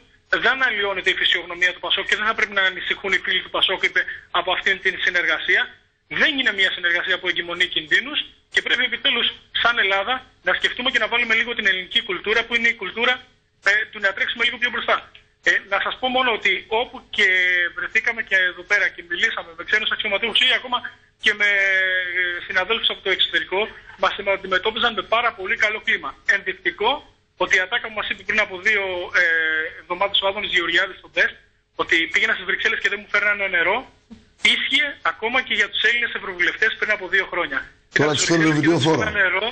Speaker 13: Δεν αλλοιώνεται η φυσιογνωμία του Πασόκ και δεν θα πρέπει να ανησυχούν οι φίλοι του Πασόκ είπε, από αυτήν την συνεργασία. Δεν είναι μια συνεργασία που εγκυμονεί κινδύνους και πρέπει επιτέλους, σαν Ελλάδα, να σκεφτούμε και να βάλουμε λίγο την ελληνική κουλτούρα που είναι η κουλτούρα ε, του να τρέξουμε λίγο πιο μπροστά. Ε, να σας πω μόνο ότι όπου και βρεθήκαμε και εδώ πέρα και μιλήσαμε με ξένους αξιωματούχους ή ακόμα και με ε, συναδέλφους από το εξωτερικό, μας αντιμετώπιζαν με πάρα πολύ καλό κλίμα. Ενδεικτικό ότι η ατάκα που μας είπε πριν από δύο ε, εβδομάδες ο Άδωνης Γεωργιάδης στο ΤΕΣΤ, ότι πήγαινα στις Βρυξέλλες και δεν μου φέρνανε νερό, ίσχυε ακόμα και για τους Έλληνες ευρωβουλευτές πριν από δύο χρόνια.
Speaker 11: Τώρα του φέρνουν βιντεοφόρο.
Speaker 13: νερό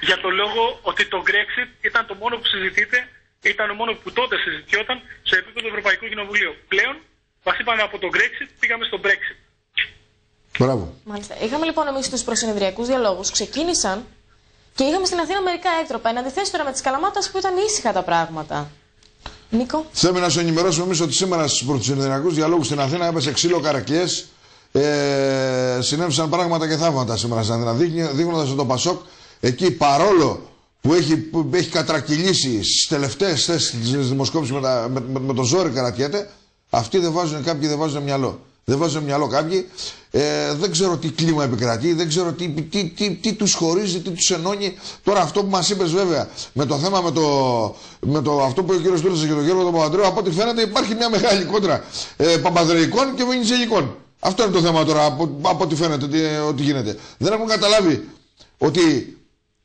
Speaker 13: για το λόγο ότι το Brexit ήταν το μόνο που συζητείται ήταν ο μόνος που τότε συζητιόταν σε επίπεδο Ευρωπαϊκού Κοινοβουλίου. Πλέον μας είπαν από το Brexit πήγαμε στο Brexit.
Speaker 11: Μπράβο.
Speaker 1: Μάλιστα. Είχαμε λοιπόν εμείς τους προσυνεδριακούς διαλόγους. Ξεκίνησαν και είχαμε στην Αθήνα μερικά έκτροπα. Εν αντιθέσει τώρα με τις Καλαμάτας που ήταν ήσυχα τα πράγματα. Νίκο.
Speaker 11: Θέλουμε να σου ενημερώσουμε εμείς ότι σήμερα στους προσυνεδριακούς διαλόγους στην Αθήνα έπεσε ξύλο καρακλιέ ε, συνέβησαν πράγματα και θαύματα σήμερα στην Αθήνα. Δείχνοντας ότι το Πασόκ εκεί παρόλο που έχει, που έχει κατρακυλήσει στις τελευταίες θέσεις της δημοσκόπησης με, με, με, το ζόρι κρατιέται, αυτοί δεν βάζουν, κάποιοι δεν βάζουν μυαλό. Δεν βάζουν μυαλό κάποιοι. Ε, δεν ξέρω τι κλίμα επικρατεί, δεν ξέρω τι, τι, τι, τι τους χωρίζει, τι τους ενώνει. Τώρα αυτό που μας είπες βέβαια με το θέμα με το, με το αυτό που είπε ο κ. Τούρτσα και τον κύριο τον Παπαντρέου, από ό,τι φαίνεται υπάρχει μια μεγάλη κόντρα ε, Παπαδρεϊκών και Βενιζελικών. Αυτό είναι το θέμα τώρα από, από ό,τι φαίνεται ότι, ότι γίνεται. Δεν έχουν καταλάβει ότι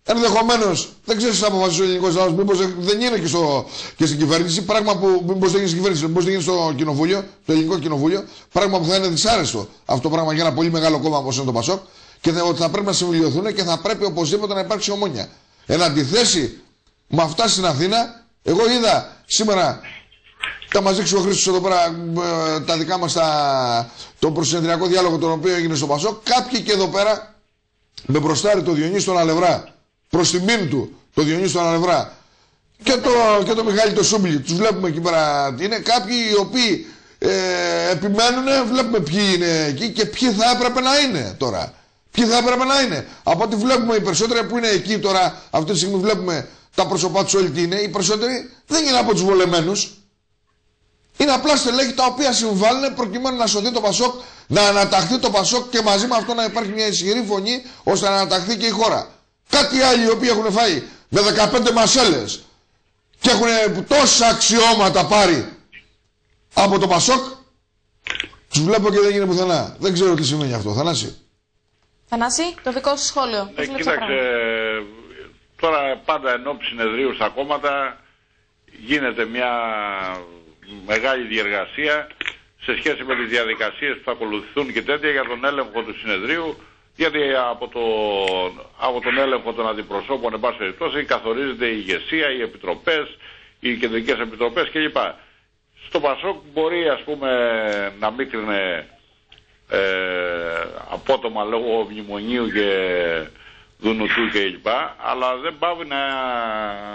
Speaker 11: Ενδεχομένως δεν ξέρεις τι αποφασίσει ο ελληνικό λαός. Μήπως δεν είναι και, στο, και στην κυβέρνηση. Πράγμα που μήπως δεν γίνει στην κυβέρνηση, μήπως δεν γίνει στο κοινοβούλιο, στο ελληνικό κοινοβούλιο. Πράγμα που θα είναι δυσάρεστο αυτό το πράγμα για ένα πολύ μεγάλο κόμμα όπως είναι το Πασόκ. Και θα, ότι θα πρέπει να συμβιλιωθούν και θα πρέπει οπωσδήποτε να υπάρξει ομόνια. Εν αντιθέσει με αυτά στην Αθήνα, εγώ είδα σήμερα. Θα μας δείξει ο Χρήστος εδώ πέρα ε, τα δικά μας, τον προσυνεδριακό διάλογο τον οποίο έγινε στο Πασόκ. Κάποιοι και εδώ πέρα με μπροστάρι το Διονύη στον Αλευρά προς τιμήν του, το Διονύσιο στον Ανεβρά και το, και το Μιχάλη το Σούμπλι. Τους βλέπουμε εκεί πέρα. Είναι κάποιοι οι οποίοι ε, επιμένουν, βλέπουμε ποιοι είναι εκεί και ποιοι θα έπρεπε να είναι τώρα. Ποιοι θα έπρεπε να είναι. Από ό,τι βλέπουμε οι περισσότεροι που είναι εκεί τώρα, αυτή τη στιγμή βλέπουμε τα πρόσωπά τους όλοι τι είναι. Οι περισσότεροι δεν είναι από τους βολεμένους. Είναι απλά στελέχη τα οποία συμβάλλουν προκειμένου να σωθεί το Πασόκ, να αναταχθεί το Πασόκ και μαζί με αυτό να υπάρχει μια ισχυρή φωνή ώστε να αναταχθεί και η χώρα. Κάτι άλλοι οι οποίοι έχουν φάει με 15 μασέλες και έχουν τόσα αξιώματα πάρει από το Πασόκ τους βλέπω και δεν γίνεται πουθενά. Δεν ξέρω τι σημαίνει αυτό. Θανάση.
Speaker 1: Θανάση, το δικό σου σχόλιο.
Speaker 12: Ε, κοίταξε, τώρα πάντα ενώ συνεδρίου στα κόμματα γίνεται μια μεγάλη διεργασία σε σχέση με τις διαδικασίες που θα ακολουθούν και τέτοια για τον έλεγχο του συνεδρίου γιατί από, το, από τον έλεγχο των αντιπροσώπων, εν πάση περιπτώσει, καθορίζεται η ηγεσία, οι επιτροπές, οι κεντρικές επιτροπές κλπ. Στο Πασόκ μπορεί ας πούμε να μίκρινε ε, απότομα λόγω μνημονίου και Δουνουτού κλπ. Αλλά δεν πάβει να,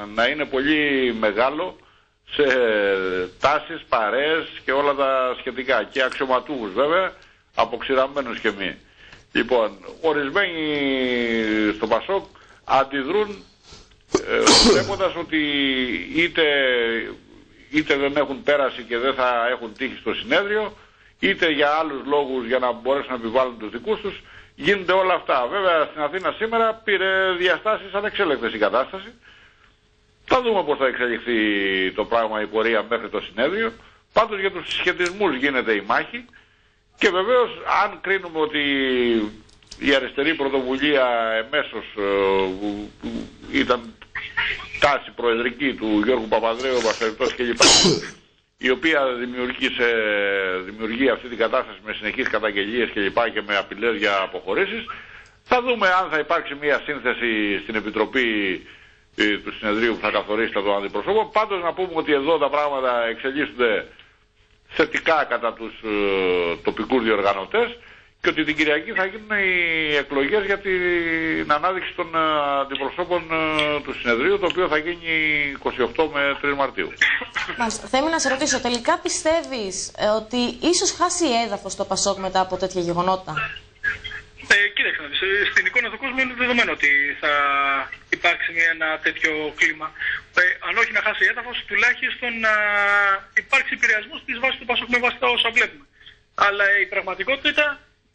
Speaker 12: να είναι πολύ μεγάλο σε τάσεις, παρέες και όλα τα σχετικά. Και αξιωματούχους βέβαια, αποξηραμένους και μη. Λοιπόν, ορισμένοι στο Πασόκ αντιδρούν ε, βλέποντας ότι είτε, είτε δεν έχουν πέρασει και δεν θα έχουν τύχει στο συνέδριο, είτε για άλλους λόγους για να μπορέσουν να επιβάλλουν τους δικούς τους, γίνονται όλα αυτά. Βέβαια στην Αθήνα σήμερα πήρε διαστάσεις ανεξέλεκτες η κατάσταση. Θα δούμε πώς θα εξελιχθεί το πράγμα η πορεία μέχρι το συνέδριο. Πάντως για τους συσχετισμούς γίνεται η μάχη. Και βεβαίως, αν κρίνουμε ότι η αριστερή πρωτοβουλία εμέσως ε, ήταν τάση προεδρική του Γιώργου Παπαδρέου, Βασιλευτός κλπ. η οποία δημιουργήσε, δημιουργεί αυτή την κατάσταση με συνεχείς καταγγελίες και λοιπά και με απειλές για αποχωρήσεις. Θα δούμε αν θα υπάρξει μια σύνθεση στην Επιτροπή ε, του συνεδρίου που θα καθορίσει το αντιπροσώπο. Πάντως να πούμε ότι εδώ τα πράγματα εξελίσσονται θετικά κατά τους ε, τοπικούς διοργανωτές και ότι την Κυριακή θα γίνουν οι εκλογές για την ανάδειξη των ε, αντιπροσώπων ε, του συνεδρίου, το οποίο θα γίνει 28 με 3 Μαρτίου.
Speaker 1: Μάλιστα. Θέλω να σε ρωτήσω, τελικά πιστεύεις ε, ότι ίσως χάσει έδαφος το Πασόκ μετά από τέτοια γεγονότα;
Speaker 13: Ε, κοίταξε να δεις, στην εικόνα του κόσμου είναι δεδομένο ότι θα υπάρξει ένα τέτοιο κλίμα. Ε, αν όχι να χάσει έδαφος, τουλάχιστον να υπάρξει επηρεασμός της βάσης του Πασόκ με βάση τα όσα βλέπουμε. Αλλά η πραγματικότητα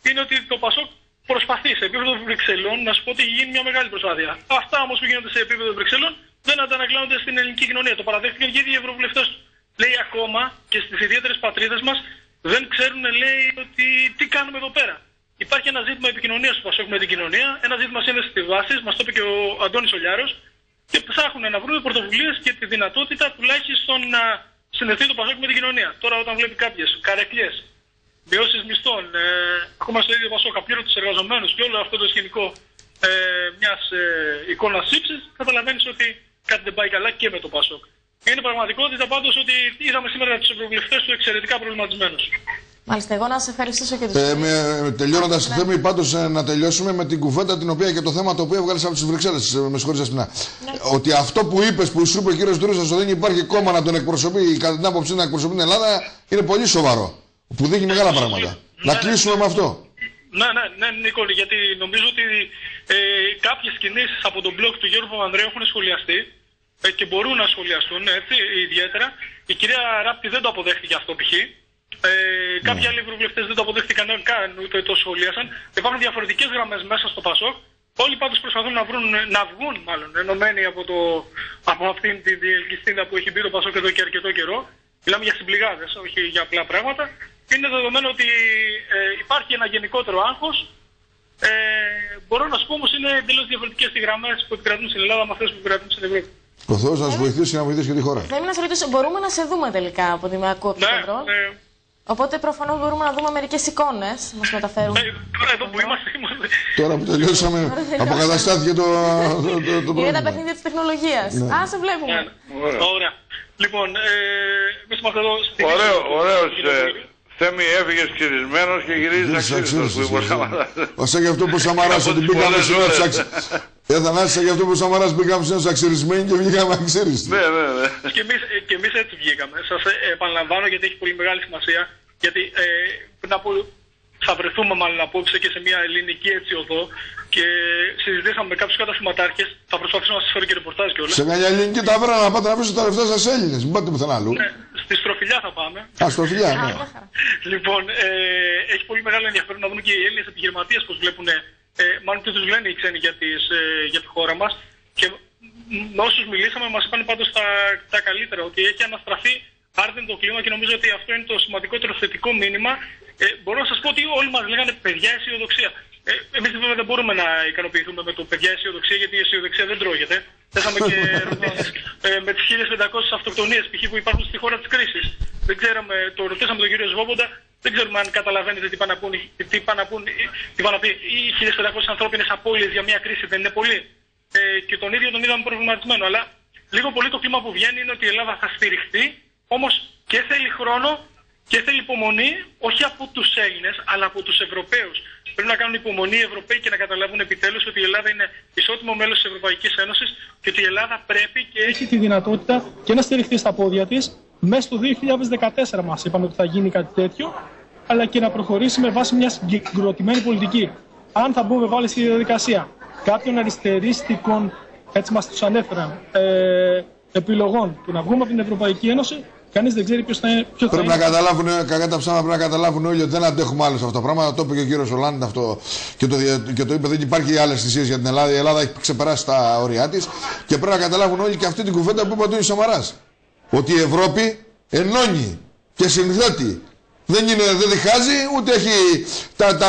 Speaker 13: είναι ότι το Πασόκ προσπαθεί σε επίπεδο Βρυξελών να σου πω ότι γίνει μια μεγάλη προσπάθεια. Αυτά όμως που γίνονται σε επίπεδο Βρυξελών δεν αντανακλώνονται στην ελληνική κοινωνία. Το παραδέχτηκαν και οι ίδιοι ευρωβουλευτές. Λέει ακόμα και στις ιδιαίτερες πατρίδες μας δεν ξέρουν, λέει, ότι τι κάνουμε εδώ πέρα. Υπάρχει ένα ζήτημα επικοινωνίας του Πασόκ με την κοινωνία, ένα ζήτημα σύνδεση τη βάση, μας το είπε και ο Αντώνης Ολιάρο, και ψάχνουν να βρουν πρωτοβουλίες και τη δυνατότητα τουλάχιστον να συνδεθεί το Πασόκ με την κοινωνία. Τώρα, όταν βλέπει κάποιε καρεκλιές, μειώσει μισθών, ε, ακόμα στο ίδιο Πασόκ, απλήρωτους εργαζομένους και όλο αυτό το σκηνικό ε, μιας ε, εικόνας ύψη, καταλαβαίνεις ότι κάτι δεν πάει καλά και με το Πασόκ. Είναι πραγματικότητα πάντως ότι είδαμε σήμερα τους ευρωβουλευτές του εξαιρετικά προβληματισμένους.
Speaker 1: Μάλιστα, εγώ να σα ευχαριστήσω και τους
Speaker 11: ε, με, Τελειώνοντας, ναι. θέλω πάντως ε, να τελειώσουμε με την κουβέντα την οποία και το θέμα το οποίο έβγαλε από τις Βρυξέλλες. Ε, με συγχωρείτε, ναι. Ότι αυτό που είπες, που σου είπε ο κύριος Ντούρίζα, ότι δεν υπάρχει κόμμα να τον εκπροσωπεί, κατά την άποψή να εκπροσωπεί την Ελλάδα, είναι πολύ σοβαρό. Που δείχνει μεγάλα πράγματα. Να κλείσουμε με αυτό.
Speaker 13: Ναι, ναι, ναι, Νίκο, γιατί νομίζω ότι ε, κάποιες κινήσεις από τον μπλοκ του Γιώργου Παπανδρέου έχουν σχολιαστεί ε, και μπορούν να σχολιαστούν έτσι, ιδιαίτερα. Η κυρία Ράπτη δεν το αποδέχτηκε αυτό π.χ. Ε, κάποιοι άλλοι ευρωβουλευτές δεν το αποδέχτηκαν καν, ούτε το σχολίασαν. Υπάρχουν διαφορετικές γραμμές μέσα στο Πασόκ. Όλοι πάντως προσπαθούν να, βρουν, να βγουν, μάλλον, ενωμένοι από, το, από αυτήν την διελκυστίνδα που έχει μπει το Πασόκ εδώ και αρκετό καιρό. Μιλάμε για συμπληγάδες, όχι για απλά πράγματα. Είναι δεδομένο ότι ε, υπάρχει ένα γενικότερο άγχος. Ε, μπορώ να σου πω όμως είναι εντελώς διαφορετικές οι γραμμές που επικρατούν στην Ελλάδα με αυτές που επικρατούν στην Ευρώπη.
Speaker 11: Ο Θεό να σας βοηθήσει και να βοηθήσει και τη χώρα.
Speaker 1: Θέλω να σε ρωτήσω, μπορούμε να σε δούμε τελικά από τη με ακούω από το
Speaker 13: Ναι,
Speaker 1: κέντρο.
Speaker 13: ε,
Speaker 1: Οπότε προφανώς μπορούμε να δούμε μερικές εικόνες να μας μεταφέρουν.
Speaker 13: τώρα εδώ που είμαστε, είμαστε.
Speaker 11: Τώρα που τελειώσαμε, αποκαταστάθηκε το, το, το, το
Speaker 1: Είναι τα
Speaker 11: πρόβλημα.
Speaker 1: παιχνίδια της τεχνολογίας.
Speaker 11: Ναι.
Speaker 1: Α, σε βλέπουμε.
Speaker 13: Ωραία. Λοιπόν, ε, εμείς είμαστε εδώ στη
Speaker 12: Ωραίο, ωραίος. Ε, Θέμη έφυγες ξυρισμένος και γυρίζεις
Speaker 11: Γύρισε
Speaker 12: αξίριστος που είπε ο
Speaker 11: αξίριστος,
Speaker 12: Σαμαράς.
Speaker 11: Όσα γι' αυτό που ο Σαμαράς
Speaker 12: Από
Speaker 11: ότι
Speaker 12: τις
Speaker 11: μπήκαμε
Speaker 12: πολλές
Speaker 11: συνήθως
Speaker 12: ώρες.
Speaker 11: αξι... Ε, Θανάση, γι' αυτό που ο Σαμαράς μπήκαμε συνήθως αξιρισμένοι και βγήκαμε αξίριστοι.
Speaker 12: Ναι, ναι, ναι.
Speaker 13: Και εμείς, ε, και εμείς έτσι βγήκαμε. Σας ε, επαναλαμβάνω γιατί έχει πολύ μεγάλη σημασία. Γιατί ε, πριν από, θα βρεθούμε μάλλον απόψε και σε μια ελληνική έτσι οδό και συζητήσαμε με κάποιους καταστηματάρχες. Θα προσπαθήσω να σας φέρω και ρεπορτάζ κιόλας.
Speaker 11: Σε καμιά ελληνική ταβέρνα να πάτε να αφήσετε τα λεφτά σας Έλληνες. Μην πάτε πουθενά αλλού.
Speaker 13: Ναι, στη στροφιλιά θα πάμε.
Speaker 11: Α, στο φιλιά, ναι.
Speaker 13: Λοιπόν, ε, έχει πολύ μεγάλο ενδιαφέρον να δούμε και οι Έλληνες επιχειρηματίες πώς βλέπουν, ε, μάλλον τι του λένε οι ξένοι για, τις, ε, για τη χώρα μας. Και με όσους μιλήσαμε, μας είπαν πάντως τα, τα καλύτερα, ότι έχει αναστραφεί άρδεν το κλίμα και νομίζω ότι αυτό είναι το σημαντικότερο θετικό μήνυμα. Ε, μπορώ να σας πω ότι όλοι μας λέγανε παιδιά αισιοδοξία. Ε, Εμείς βέβαια δεν μπορούμε να ικανοποιηθούμε με το παιδιά αισιοδοξία, γιατί η αισιοδοξία δεν τρώγεται. Θέσαμε και ερωτήσεις ε, με τις 1500 αυτοκτονίες π.χ. που υπάρχουν στη χώρα της κρίσης. Δεν ξέραμε, το ρωτήσαμε τον κύριο Σβόμποντα, δεν ξέρουμε αν καταλαβαίνετε τι πάνε να πούν, τι πάνε να, πούν, τι πάνε να πει οι 1500 ανθρώπινε απώλειες για μια κρίση, δεν είναι πολύ. Ε, και τον ίδιο τον είδαμε προβληματισμένο. Αλλά λίγο πολύ το κλίμα που βγαίνει είναι ότι η Ελλάδα θα στηριχτεί, όμως και θέλει χρόνο και θέλει υπομονή, όχι από τους Έλληνες, αλλά από τους Ευρωπαίους. Πρέπει να κάνουν υπομονή οι Ευρωπαίοι και να καταλάβουν επιτέλους ότι η Ελλάδα είναι ισότιμο μέλος της Ευρωπαϊκής Ένωσης και ότι η Ελλάδα πρέπει και έχει
Speaker 14: έχει τη δυνατότητα και να στηριχθεί στα πόδια της. Μέσα στο 2014 μας είπαν ότι θα γίνει κάτι τέτοιο, αλλά και να προχωρήσει με βάση μια συγκροτημένη πολιτική. Αν θα μπούμε πάλι στη διαδικασία κάποιων αριστερίστικων, έτσι μας τους ανέφεραν, ε, επιλογών του να βγούμε από την Ευρωπαϊκή Ένωση, κανείς δεν ξέρει ποιος θα, είναι- ποιος θα
Speaker 11: Πρέπει να
Speaker 14: είναι.
Speaker 11: καταλάβουν, κακά τα ψάματα πρέπει να καταλάβουν όλοι ότι δεν αντέχουμε άλλο σε αυτά τα πράγματα. Το είπε και ο κύριος Ολάντ αυτό και το, δια- και το είπε: Δεν υπάρχει άλλες θυσίες για την Ελλάδα. Η Ελλάδα έχει ξεπεράσει τα όρια της και πρέπει να καταλάβουν όλοι και αυτή την κουβέντα που είπε ο Αντώνης Σαμαράς. Ότι η Ευρώπη ενώνει και συνθέτει. Δεν, είναι, δεν διχάζει ούτε έχει τα, τα,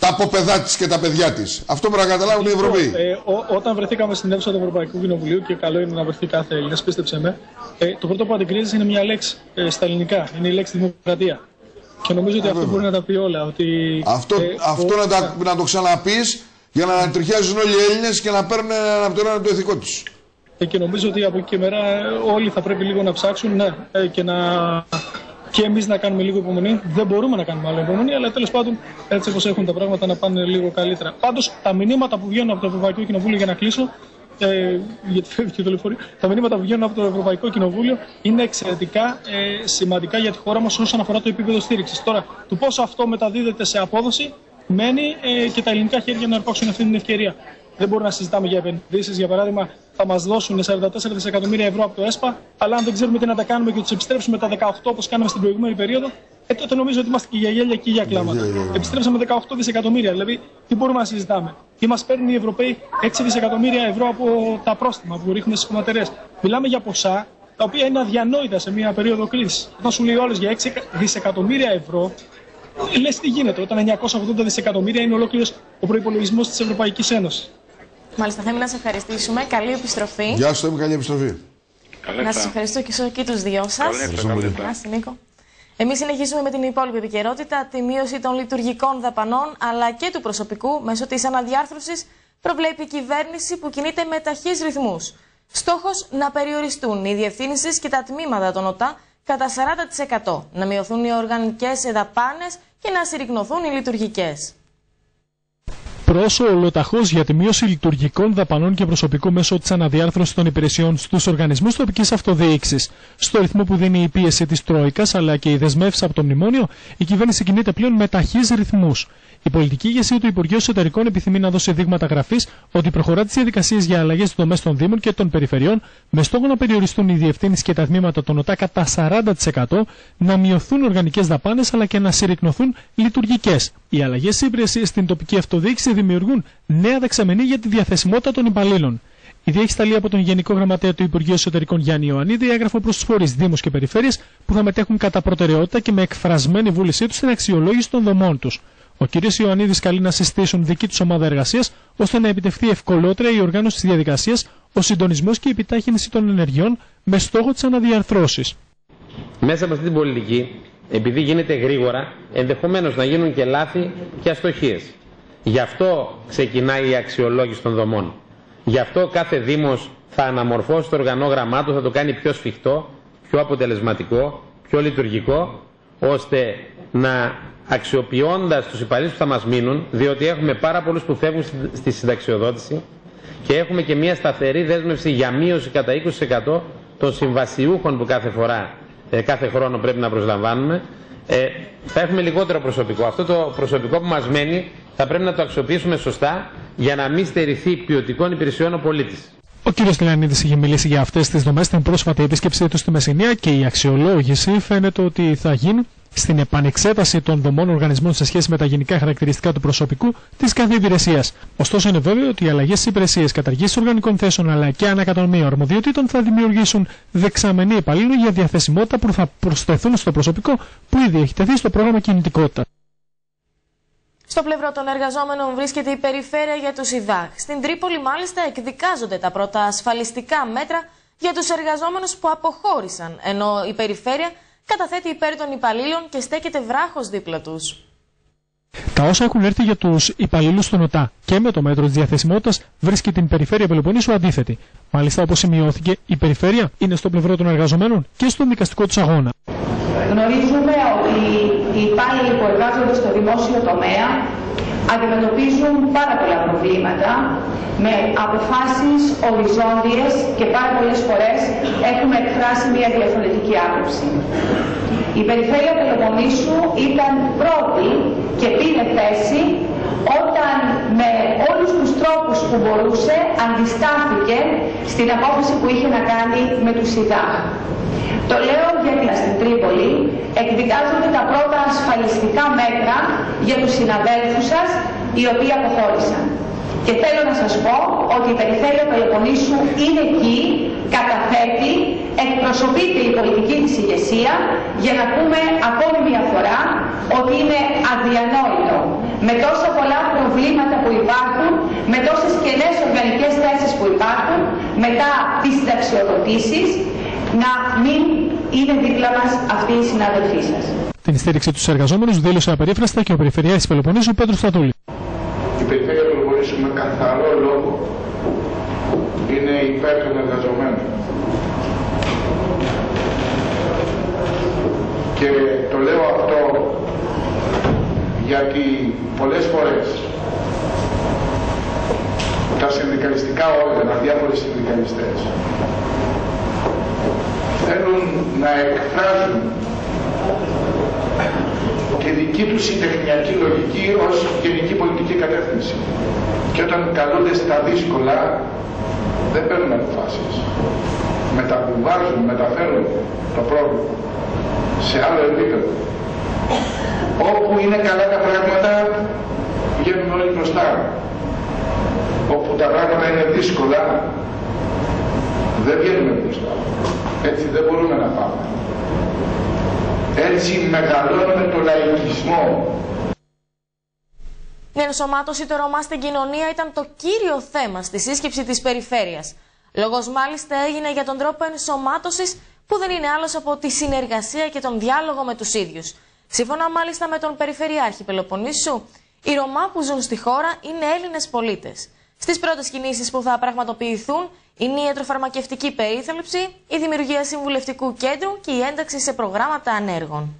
Speaker 11: τα αποπεδά της και τα παιδιά της. Αυτό πρέπει να καταλάβουν οι Ευρωπαίοι.
Speaker 14: Ε, ό- όταν βρεθήκαμε στην αίθουσα του Ευρωπαϊκού Κοινοβουλίου, και καλό είναι να βρεθεί κάθε Έλληνας, πίστεψε με, ε, το πρώτο που αντικρίζει είναι μια λέξη ε, στα ελληνικά. Είναι η λέξη δημοκρατία. Και νομίζω ότι αυτό μπορεί να τα πει όλα. Ότι,
Speaker 11: Αυτό,
Speaker 14: ε,
Speaker 11: αυτό
Speaker 14: ο-
Speaker 11: να, τα, να το ξαναπείς για να ανατριχιάζουν όλοι οι Έλληνες και να παίρνουν από το ένα το ηθικό τους.
Speaker 14: Ε, και νομίζω ότι από εκεί και μέρα ε, όλοι θα πρέπει λίγο να ψάξουν ναι, ε, και να. Και εμείς να κάνουμε λίγο υπομονή. Δεν μπορούμε να κάνουμε άλλο υπομονή, αλλά τέλος πάντων έτσι όπως έχουν τα πράγματα να πάνε λίγο καλύτερα. Πάντως τα μηνύματα που βγαίνουν από το Ευρωπαϊκό Κοινοβούλιο, για να κλείσω, ε, γιατί φεύγει και το λεωφορείο, τα μηνύματα που βγαίνουν από το Ευρωπαϊκό Κοινοβούλιο είναι εξαιρετικά ε, σημαντικά για τη χώρα μας όσον αφορά το επίπεδο στήριξης. Τώρα, το πόσο αυτό μεταδίδεται σε απόδοση, μένει ε, και τα ελληνικά χέρια να αρπάξουν αυτή την ευκαιρία. Δεν μπορούμε να συζητάμε για επενδύσεις. Για παράδειγμα, θα μας δώσουν 44 δισεκατομμύρια ευρώ από το ΕΣΠΑ, αλλά αν δεν ξέρουμε τι να τα κάνουμε και τους επιστρέψουμε τα 18 όπως κάναμε στην προηγούμενη περίοδο, ε, τότε νομίζω ότι είμαστε και για γέλια και για κλάματα. Επιστρέψαμε 18 δισεκατομμύρια. Δηλαδή, τι μπορούμε να συζητάμε. Τι μας παίρνουν οι Ευρωπαίοι 6 δισεκατομμύρια ευρώ από τα πρόστιμα που ρίχνουν στις κομματερές. Μιλάμε για ποσά τα οποία είναι αδιανόητα σε μια περίοδο κρίσης. Όταν σου λέει όλο για 6 δισεκατομμύρια ευρώ, λες τι γίνεται, όταν 980 δισεκατομμύρια είναι ολόκληρος ο προπολογισμό της Ευρωπαϊκής Ένωσης.
Speaker 1: Μάλιστα, θέλουμε να σε ευχαριστήσουμε. Καλή επιστροφή.
Speaker 11: Γεια σου, Θέμη, καλή επιστροφή.
Speaker 1: Να σα ευχαριστώ και, σε- και τους δυο σας.
Speaker 11: Καλή νύχτα, καλή νύχτα.
Speaker 1: Να είστε, Νίκο. Εμείς συνεχίζουμε με την υπόλοιπη επικαιρότητα, τη μείωση των λειτουργικών δαπανών αλλά και του προσωπικού μέσω της αναδιάρθρωσης προβλέπει η κυβέρνηση που κινείται με ταχύς ρυθμούς. Στόχος να περιοριστούν οι διευθύνσεις και τα τμήματα των ΟΤΑ κατά 40%, να μειωθούν οι οργανικές δαπάνε και να συρρυκνωθούν οι λειτουργικές.
Speaker 15: Πρόσω ολοταχώς για τη μείωση λειτουργικών δαπανών και προσωπικού μέσω της αναδιάρθρωσης των υπηρεσιών στους οργανισμούς τοπικής αυτοδιοίκησης. Στο ρυθμό που δίνει η πίεση της Τρόικας αλλά και οι δεσμεύσεις από το μνημόνιο, η κυβέρνηση κινείται πλέον με ταχύς ρυθμούς. Η πολιτική ηγεσία του Υπουργείου Εσωτερικών επιθυμεί να δώσει δείγματα γραφής ότι προχωρά τις διαδικασίες για αλλαγές στις δομές των Δήμων και των Περιφερειών με στόχο να περιοριστούν οι διευθύνσεις και τα τμήματα των ΟΤΑ κατά 40%, να μειωθούν οργανικές δαπάνες αλλά και να συρρυκνωθούν λειτουργικές. Οι αλλαγές στις υπηρεσίες στην τοπική αυτοδιοίκηση δημιουργούν νέα δεξαμενή για τη διαθεσιμότητα των υπαλλήλων. Η διέχει σταλεί από τον Γενικό Γραμματέα του Υπουργείου Εσωτερικών Γιάννη Ιωαννίδη έγραφο προς τους φορείς Δήμους και Περιφέρειες που θα μετέχουν κατά προτεραιότητα και με εκφρασμένη βούλησή τους στην αξιολόγηση των δομών τους. Ο κ. Ιωαννίδης καλεί να συστήσουν δική τους ομάδα εργασίας ώστε να επιτευχθεί ευκολότερα η οργάνωση της διαδικασίας, ο συντονισμός και η επιτάχυνση των ενεργειών με στόχο τις αναδιαρθρώσεις.
Speaker 16: Μέσα από αυτή την πολιτική, επειδή γίνεται γρήγορα, ενδεχομένως να γίνουν και λάθη και αστοχίες. Γι' αυτό ξεκινάει η αξιολόγηση των δομών. Γι' αυτό κάθε Δήμος θα αναμορφώσει το οργανόγραμμά του, θα το κάνει πιο σφιχτό, πιο αποτελεσματικό, πιο λειτουργικό, ώστε να αξιοποιώντας τους υπαλλήλους που θα μας μείνουν, διότι έχουμε πάρα πολλούς που φεύγουν στη συνταξιοδότηση και έχουμε και μια σταθερή δέσμευση για μείωση κατά 20% των συμβασιούχων που κάθε φορά, ε, κάθε χρόνο πρέπει να προσλαμβάνουμε, ε, θα έχουμε λιγότερο προσωπικό. Αυτό το προσωπικό που μας μένει θα πρέπει να το αξιοποιήσουμε σωστά για να μην στερηθεί ποιοτικών υπηρεσιών ο πολίτης.
Speaker 15: Ο κ. Τηλιανίδη είχε μιλήσει για αυτές τις δομές στην πρόσφατη επίσκεψή του στη Μεσσηνία και η αξιολόγηση φαίνεται ότι θα γίνει στην επανεξέταση των δομών οργανισμών σε σχέση με τα γενικά χαρακτηριστικά του προσωπικού της κάθε υπηρεσία. Ωστόσο, είναι βέβαιο ότι οι αλλαγές στις υπηρεσίες, καταργήσει οργανικών θέσεων αλλά και ανακατονομία ορμοδιοτήτων θα δημιουργήσουν δεξαμενή υπαλλήλου για διαθεσιμότητα που θα προσθεθούν στο προσωπικό που ήδη έχει τεθεί στο πρόγραμμα κινητικότητα.
Speaker 1: Στο πλευρό των εργαζόμενων βρίσκεται η περιφέρεια για τους ΙΔΑΧ. Στην Τρίπολη, μάλιστα, εκδικάζονται τα πρώτα ασφαλιστικά μέτρα για τους εργαζόμενους που αποχώρησαν, ενώ η περιφέρεια καταθέτει υπέρ των υπαλλήλων και στέκεται βράχος δίπλα τους.
Speaker 15: Τα όσα έχουν έρθει για τους υπαλλήλους των ΟΤΑ και με το μέτρο της διαθεσιμότητας βρίσκει την περιφέρεια Πελοποννήσου αντίθετη. Μάλιστα, όπως σημειώθηκε, η περιφέρεια είναι στο πλευρό των εργαζομένων και στον δικαστικό του αγώνα.
Speaker 17: Γνωρίζουμε ότι οι υπάλληλοι που εργάζονται στο δημόσιο τομέα αντιμετωπίζουν πάρα πολλά προβλήματα με αποφάσεις οριζόντιες και πάρα πολλές φορές έχουμε εκφράσει μια διαφορετική άποψη. Η Περιφέρεια Πελοποννήσου ήταν πρώτη και πήρε θέση όταν με όλους τους τρόπους που μπορούσε αντιστάθηκε στην απόφαση που είχε να κάνει με τους ΣΥΔΑΧ. Το λέω γιατί στην Τρίπολη εκδικάζονται τα πρώτα ασφαλιστικά μέτρα για τους συναδέλφους σας οι οποίοι αποχώρησαν. Και θέλω να σας πω ότι η Περιφέρεια Πελοποννήσου είναι εκεί, καταθέτει, εκπροσωπείται η πολιτική της ηγεσία για να πούμε ακόμη μια φορά ότι είναι αδιανόητο με τόσα πολλά προβλήματα που υπάρχουν, με τόσες κενές οργανικές θέσεις που υπάρχουν, μετά τις συνταξιοδοτήσεις, να μην είναι δίπλα μας αυτοί οι συνάδελφοί σας.
Speaker 15: Την στήριξη τους εργαζόμενους δήλωσε απερίφραστα και ο Περιφερειάρχης Πελοποννήσου Πέτρος Στατούλη.
Speaker 18: Η Περιφέρεια Πελοποννήσου με καθαρό λόγο είναι υπέρ των εργαζομένων. Και το λέω αυτό γιατί πολλές φορές τα συνδικαλιστικά όργανα, διάφοροι συνδικαλιστές, θέλουν να εκφράζουν τη δική τους συντεχνιακή λογική ως γενική πολιτική κατεύθυνση. Και όταν καλούνται στα δύσκολα δεν παίρνουν αποφάσεις. Μεταβουβάζουν, μεταφέρουν το πρόβλημα σε άλλο επίπεδο. Όπου είναι καλά τα πράγματα βγαίνουν όλοι μπροστά. Όπου τα πράγματα είναι δύσκολα δεν βγαίνουμε μπροστά. Έτσι δεν μπορούμε να πάμε. Έτσι μεγαλώνουμε το λαϊκισμό.
Speaker 1: Η ενσωμάτωση των Ρωμά στην κοινωνία ήταν το κύριο θέμα στη σύσκεψη της περιφέρειας. Λόγος μάλιστα έγινε για τον τρόπο ενσωμάτωσης που δεν είναι άλλος από τη συνεργασία και τον διάλογο με τους ίδιους. Σύμφωνα μάλιστα με τον Περιφερειάρχη Πελοποννήσου, οι Ρωμά που ζουν στη χώρα είναι Έλληνες πολίτες. Στις πρώτες κινήσεις που θα πραγματοποιηθούν είναι η ιατροφαρμακευτική περίθαλψη, η δημιουργία συμβουλευτικού κέντρου και η ένταξη σε προγράμματα ανέργων.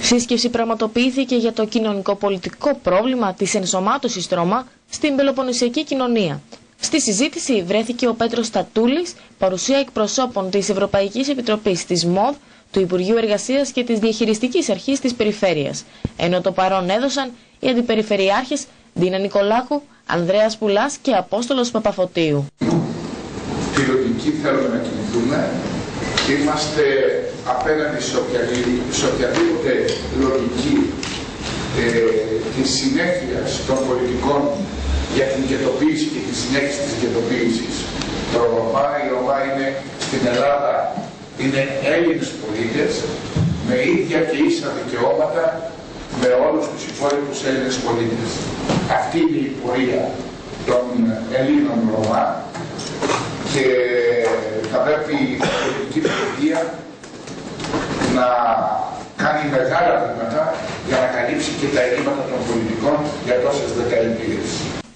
Speaker 19: Σύσκεψη πραγματοποιήθηκε για το κοινωνικό-πολιτικό πρόβλημα της ενσωμάτωσης Ρωμά στην πελοποννησιακή κοινωνία. Στη συζήτηση βρέθηκε ο Πέτρος Στατούλης, παρουσία εκπροσώπων της Ευρωπαϊκής Επιτροπής της ΜΟΔ, του Υπουργείου Εργασίας και της Διαχειριστικής Αρχής της Περιφέρειας, ενώ το παρόν έδωσαν οι αντιπεριφερειάρχες Δίνα Νικολάκου, Ανδρέας Πουλάς και Απόστολος Παπαφωτίου.
Speaker 18: Τη λογική θέλουμε να κινηθούμε. Είμαστε απέναντι σε οποιαδήποτε, λογική ε, της συνέχειας των πολιτικών για την ικαιτοποίηση και τη συνέχιση της ικαιτοποίησης. Το Ρωμά, η Ρωμά είναι στην Ελλάδα, είναι Έλληνες πολίτες με ίδια και ίσα δικαιώματα με όλους τους υπόλοιπους Έλληνες πολίτες. Αυτή είναι η πορεία των Ελλήνων Ρωμά και θα πρέπει η πολιτική παιδεία να κάνει μεγάλα βήματα για να καλύψει και τα ελλείμματα των πολιτικών για τόσες δεκαετίες.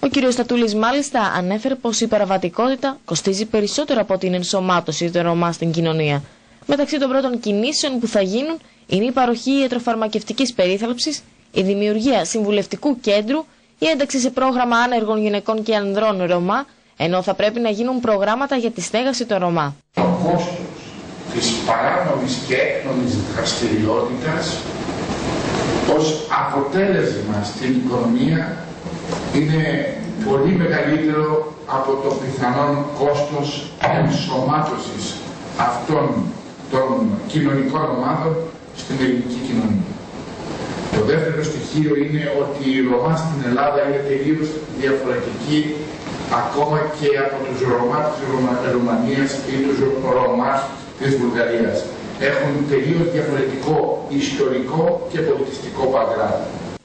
Speaker 19: Ο κ. Στατούλης μάλιστα ανέφερε πως η παραβατικότητα κοστίζει περισσότερο από την ενσωμάτωση των Ρωμά στην κοινωνία. Μεταξύ των πρώτων κινήσεων που θα γίνουν είναι η παροχή ιατροφαρμακευτικής περίθαλψης, η δημιουργία συμβουλευτικού κέντρου, η ένταξη σε πρόγραμμα άνεργων γυναικών και ανδρών Ρωμά, ενώ θα πρέπει να γίνουν προγράμματα για τη στέγαση των Ρωμά.
Speaker 18: Το κόστος της παράνομης και έκνομης δραστηριότητας ως αποτέλεσμα στην οικονομία είναι πολύ μεγαλύτερο από το πιθανόν κόστος ενσωμάτωσης αυτών των κοινωνικών ομάδων στην ελληνική κοινωνία. Το δεύτερο στοιχείο είναι ότι η Ρωμά στην Ελλάδα είναι τελείως διαφορετική ακόμα και από τους Ρωμά της Ρουμανίας ή τους Ρωμάς της Βουλγαρίας. Έχουν τελείως διαφορετικό ιστορικό και πολιτιστικό background.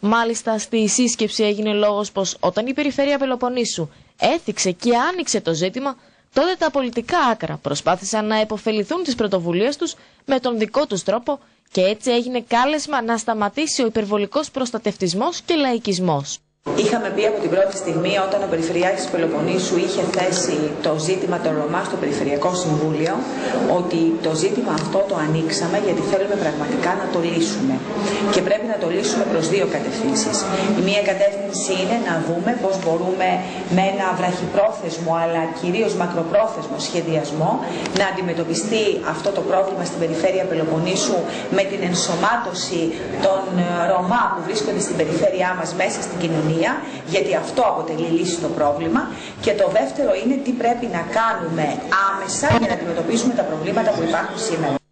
Speaker 19: Μάλιστα, στη σύσκεψη έγινε λόγος πως όταν η Περιφέρεια Πελοποννήσου έθιξε και άνοιξε το ζήτημα, τότε τα πολιτικά άκρα προσπάθησαν να επωφεληθούν τις πρωτοβουλίες τους με τον δικό τους τρόπο και έτσι έγινε κάλεσμα να σταματήσει ο υπερβολικός προστατευτισμός και λαϊκισμός.
Speaker 20: Είχαμε πει από την πρώτη στιγμή όταν ο Περιφερειάρχης Πελοποννήσου είχε θέσει το ζήτημα των Ρωμά στο Περιφερειακό Συμβούλιο ότι το ζήτημα αυτό το ανοίξαμε γιατί θέλουμε πραγματικά να το λύσουμε. Και πρέπει να το λύσουμε προς δύο κατευθύνσεις. Η μία κατεύθυνση είναι να δούμε πώς μπορούμε με ένα βραχυπρόθεσμο αλλά κυρίως μακροπρόθεσμο σχεδιασμό να αντιμετωπιστεί αυτό το πρόβλημα στην Περιφέρεια Πελοποννήσου με την ενσωμάτωση των Ρωμά που βρίσκονται στην περιφέρειά μας μέσα στην κοινωνία γιατί αυτό αποτελεί λύση στο πρόβλημα. Και το δεύτερο είναι τι πρέπει να κάνουμε άμεσα για να αντιμετωπίσουμε τα προβλήματα που υπάρχουν σήμερα.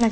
Speaker 19: Να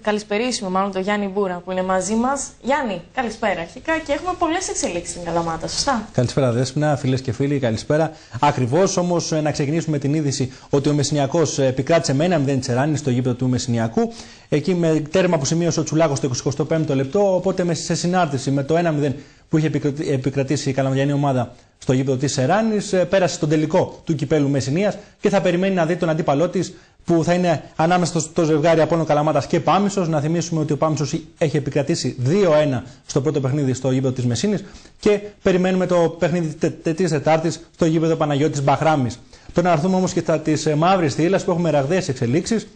Speaker 19: καλησπερίσουμε μάλλον τον Γιάννη Μπούρα που είναι μαζί μας. Γιάννη, καλησπέρα αρχικά και έχουμε πολλές εξελίξεις στην Καλαμάτα, σωστά;
Speaker 21: Καλησπέρα, Δέσπινα, φίλες και φίλοι, καλησπέρα. Ακριβώς όμως να ξεκινήσουμε την είδηση ότι ο Μεσσηνιακός επικράτησε με ένα 0 τσεράνι στο γήπεδο του Μεσσηνιακού. Εκεί με τέρμα που σημείωσε ο Τσουλάκος στο 25ο λεπτό. Οπότε σε συνάρτηση με το 1-0 που είχε επικρατήσει η καλαμαριανή ομάδα στο γήπεδο της Σεράνη, πέρασε στον τελικό του κυπέλου Μεσσηνίας και θα περιμένει να δει τον αντίπαλό της που θα είναι ανάμεσα στο ζευγάρι Απόλλων Καλαμάτας και Πάμισος. Να θυμίσουμε ότι ο Πάμισος έχει επικρατήσει 2-1 στο πρώτο παιχνίδι στο γήπεδο της Μεσίνης και περιμένουμε το παιχνίδι της Τετάρτης στο γήπεδο Παναγιώτης Μπαχράμης. Τώρα να έρθουμε όμως και στα της Μαύρης Θήλας που έχουμε ραγδαίες εξελίξεις.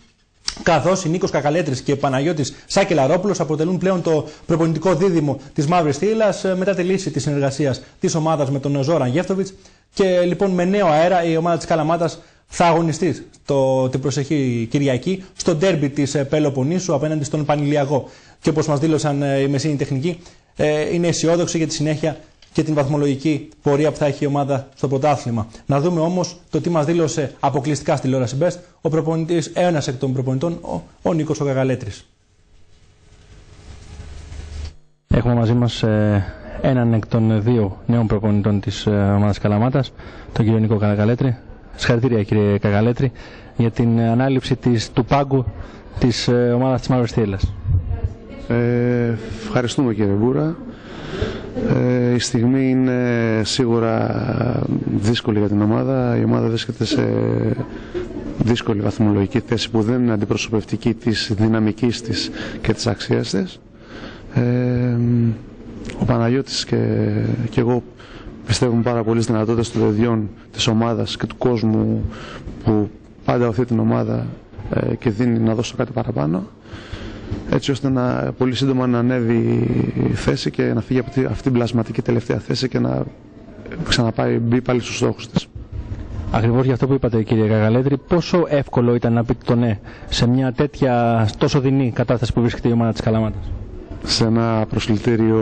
Speaker 21: Καθώς η Νίκος Κακαλέτρης και ο Παναγιώτης Σάκη Λαρόπουλο αποτελούν πλέον το προπονητικό δίδυμο της Μαύρης Θήλας μετά τη λύση της συνεργασίας της ομάδας με τον Ζόραν Γεύτοβιτς. Και λοιπόν με νέο αέρα η ομάδα της Καλαμάτας θα αγωνιστείς το, την προσεχή Κυριακή στο ντέρμπι της Πελοποννήσου απέναντι στον Πανηλιακό. Και όπως μας δήλωσαν οι μεσίνοι τεχνικοί, ε, είναι αισιόδοξοι για τη συνέχεια και την βαθμολογική πορεία που θα έχει η ομάδα στο πρωτάθλημα. Να δούμε όμως το τι μας δήλωσε αποκλειστικά στη τηλεόραση Best ο προπονητής, ένας εκ των προπονητών, ο, ο Νίκος ο Καγαλέτρη. Έχουμε μαζί μας ε, έναν εκ των δύο νέων προπονητών της ε, ομάδας Καλαμάτας, τον κύριο Νίκο Καγαλέτρη. Συγχαρητήρια κύριε Καγαλέτρη για την ανάληψη της, του πάγκου της ε, ομάδας της Μαύρης Θήλας.
Speaker 22: Ε, ευχαριστούμε κύριε Μπούρα. Ε, η στιγμή είναι σίγουρα δύσκολη για την ομάδα. Η ομάδα βρίσκεται σε δύσκολη βαθμολογική θέση που δεν είναι αντιπροσωπευτική της δυναμικής της και της αξίας της. Ε, ο Παναγιώτης και, και εγώ πιστεύουμε πάρα πολύ στις δυνατότητες των παιδιών, της ομάδας και του κόσμου που πάντα αυτή την ομάδα ε, και δίνει να δώσω κάτι παραπάνω έτσι ώστε να πολύ σύντομα να ανέβει η θέση και να φύγει από αυτή, αυτή την πλασματική τελευταία θέση και να ξαναπάει μπει πάλι στους στόχους της.
Speaker 21: Ακριβώς για αυτό που είπατε, κύριε Γαγαλέτρη, πόσο εύκολο ήταν να πείτε το ναι σε μια τέτοια τόσο δεινή κατάσταση που βρίσκεται η ομάδα της Καλαμάτας;
Speaker 22: Σε ένα προσλητήριο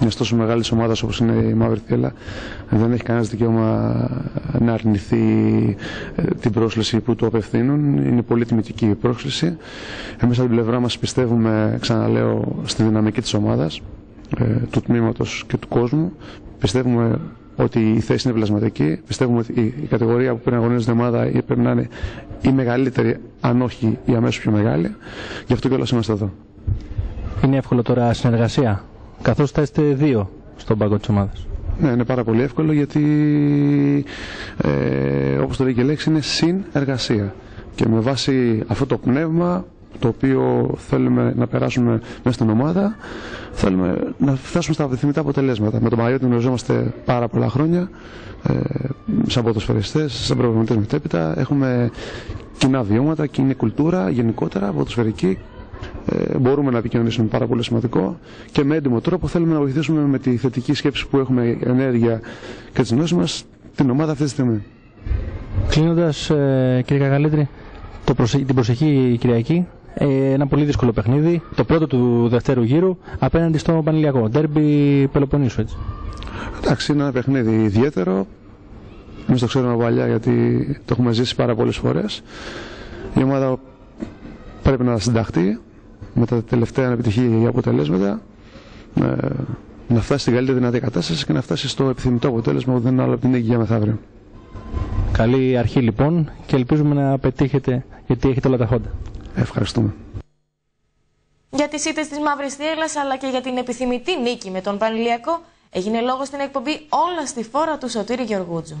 Speaker 22: μιας τόσο μεγάλης ομάδας όπως είναι η Μαύρη Θέλα, δεν έχει κανένας δικαίωμα να αρνηθεί ε, την πρόσκληση που του απευθύνουν. Είναι πολύ τιμητική η πρόσκληση. Εμείς από την πλευρά μας πιστεύουμε, ξαναλέω, στη δυναμική της ομάδας, ε, του τμήματος και του κόσμου. Πιστεύουμε ότι η θέση είναι πλασματική. Πιστεύουμε ότι η κατηγορία που πρέπει να αγωνίζεται την ομάδα πρέπει να είναι η μεγαλύτερη, αν όχι η αμέσως πιο μεγάλη. Γι' αυτό κιόλας είμαστε εδώ.
Speaker 21: Είναι εύκολο τώρα συνεργασία, καθώς θα είστε δύο στον πάγκο της ομάδας.
Speaker 22: Ναι, είναι πάρα πολύ εύκολο γιατί, ε, όπως το λέει και η λέξη, είναι συνεργασία. Και με βάση αυτό το πνεύμα το οποίο θέλουμε να περάσουμε μέσα στην ομάδα, θέλουμε να φτάσουμε στα επιθυμητά αποτελέσματα. Με τον Μαγιώτη γνωριζόμαστε πάρα πολλά χρόνια, ε, σαν ποδοσφαιριστές, σαν προγραμματές μετέπειτα. Έχουμε κοινά βιώματα, κοινή κουλτούρα γενικότερα, ποδοσφαιρική. Ε, μπορούμε να επικοινωνήσουμε πάρα πολύ σημαντικό και με έντιμο τρόπο θέλουμε να βοηθήσουμε με τη θετική σκέψη που έχουμε ενέργεια και τις γνώσεις μας την ομάδα αυτή τη στιγμή.
Speaker 21: Κλείνοντας, ε, κύριε Καγαλίτρη, το την προσεχή Κυριακή ε, ένα πολύ δύσκολο παιχνίδι, το πρώτο του δευτέρου γύρου απέναντι στο Πανηλιακό. Ντέρμπι Πελοποννήσου, έτσι.
Speaker 22: Εντάξει, είναι ένα παιχνίδι ιδιαίτερο. Εμείς το ξέρουμε παλιά γιατί το έχουμε ζήσει πάρα πολλές φορές. Η ομάδα πρέπει να συνταχθεί με τα τελευταία επιτυχία αποτελέσματα. Ε, να φτάσει στην καλύτερη δυνατή κατάσταση και να φτάσει στο επιθυμητό αποτέλεσμα που δεν είναι άλλο από την νίκη για μεθαύριο.
Speaker 21: Καλή αρχή λοιπόν και ελπίζουμε να πετύχετε γιατί έχετε όλα τα χόντα.
Speaker 22: Ευχαριστούμε.
Speaker 1: Για τις ήττες της Μαύρης Θίελας αλλά και για την επιθυμητή νίκη με τον Πανηλιακό έγινε λόγος στην εκπομπή όλα στη φόρα του Σωτήρη Γεωργούτζου.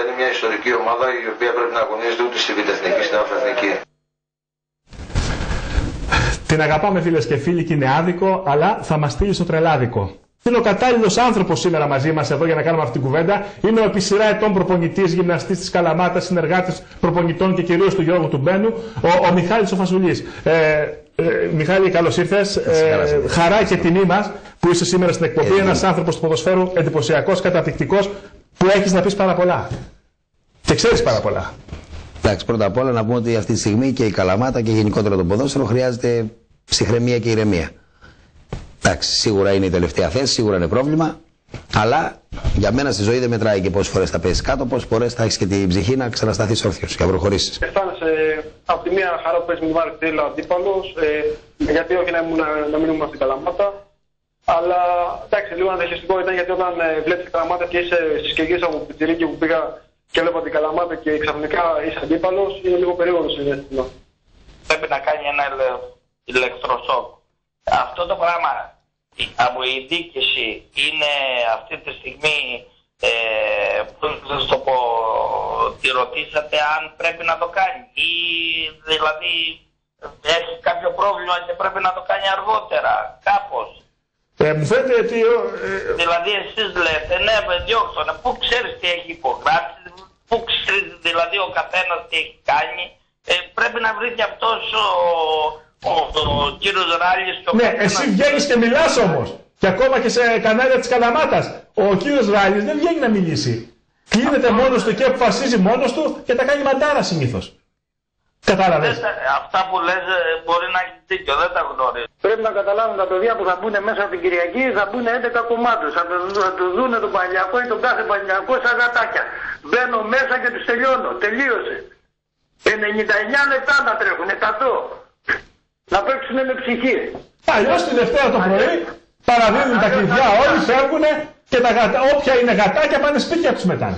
Speaker 10: Ότι η Καλαμάτα είναι μια ιστορική ομάδα η οποία πρέπει να αγωνίζεται ούτε στη Β' Εθνική, στην Α'
Speaker 23: Την αγαπάμε φίλες και φίλοι και είναι άδικο, αλλά θα μας στείλει στο τρελάδικο. Είναι ο κατάλληλος άνθρωπος σήμερα μαζί μας εδώ για να κάνουμε αυτή την κουβέντα. Είναι ο επί σειρά ετών προπονητής, γυμναστή τη Καλαμάτας, συνεργάτης προπονητών και κυρίως του Γιώργου του Μπένου, ο, ο Μιχάλης ο Φασουλής. Ε, ε, Μιχάλη, καλώς ήρθες. Ε, χαρά και τιμή μας που είσαι σήμερα στην εκπομπή. Ε, Ένας άνθρωπος του ποδοσφαίρου εντυπωσιακός, καταπληκτικός, που έχεις να πεις πάρα πολλά. Και ξέρεις πάρα πολλά.
Speaker 24: Εντάξει, πρώτα απ' όλα να πούμε ότι αυτή τη στιγμή και η Καλαμάτα και γενικότερα το ποδόσφαιρο χρειάζεται ψυχραιμία και ηρεμία. Εντάξει, σίγουρα είναι η τελευταία θέση, σίγουρα είναι πρόβλημα. Αλλά για μένα στη ζωή δεν μετράει και πόσες φορές θα πέσεις κάτω, πόσες φορές θα έχεις και την ψυχή να ξανασταθείς όρθιος και να προχωρήσεις.
Speaker 13: Αισθάνεσαι από τη μία χαρά που παίζει με τη Μάρη Τρίλα αντίπαλος, ε, γιατί όχι να, ήμουν, να μην ήμουν στην Καλαμάτα. Αλλά εντάξει, λίγο αντεχεστικό ήταν γιατί όταν ε, βλέπεις την Καλαμάτα και είσαι στις κεγγέ από Πιτσυρίκη που πήγα και βλέπω την Καλαμάτα και ξαφνικά είσαι αντίπαλος, είναι λίγο περίεργο το συνέστημα.
Speaker 25: Πρέπει να κάνει ένα ηλεκτροσόκ. Αυτό το πράγμα από η δίκηση είναι αυτή τη στιγμή ε, θα το πω, τη ρωτήσατε αν πρέπει να το κάνει ή δηλαδή έχει κάποιο πρόβλημα και πρέπει να το κάνει αργότερα, κάπως.
Speaker 23: Ε, μου φαίνεται ότι...
Speaker 25: Ε, δηλαδή εσείς λέτε, ναι, διώξτε, πού ξέρεις τι έχει υπογράψει, πού ξέρεις δηλαδή ο καθένας τι έχει κάνει. Ε, πρέπει να βρει και αυτός ο, ο, ο, ο κύριος Ράλης και ο
Speaker 23: Ναι, εσύ βγαίνεις και μιλάς όμως. Και ακόμα και σε κανάλια της Καλαμάτας. Ο κύριος Ράλης δεν βγαίνει να μιλήσει. Κλείνεται μόνος του και αποφασίζει μόνος του και τα κάνει μαντάρα συνήθως. Κατάλαβες.
Speaker 25: Αυτά που λες ε, μπορεί να έχεις δίκιο, δεν τα γνωρίζω.
Speaker 26: Πρέπει να καταλάβουν τα παιδιά που θα μπουν μέσα την Κυριακή, θα μπουν 11 κομμάτων. Θα, θα τους δουν τον Παλιακό ή τον κάθε Παλιακό σαν γατάκια. Μπαίνω μέσα και τους τελειώνω. Τελείωσε. 99 λεπτά να τρέχουν, 100. Να παίξουν με ψυχή.
Speaker 23: Αλλιώς τη Δευτέρα το πρωί παραδίδουν τα κλειδιά όλοι, φεύγουν και τα γατα... όποια είναι γατάκια πάνε σπίτια τους μετά.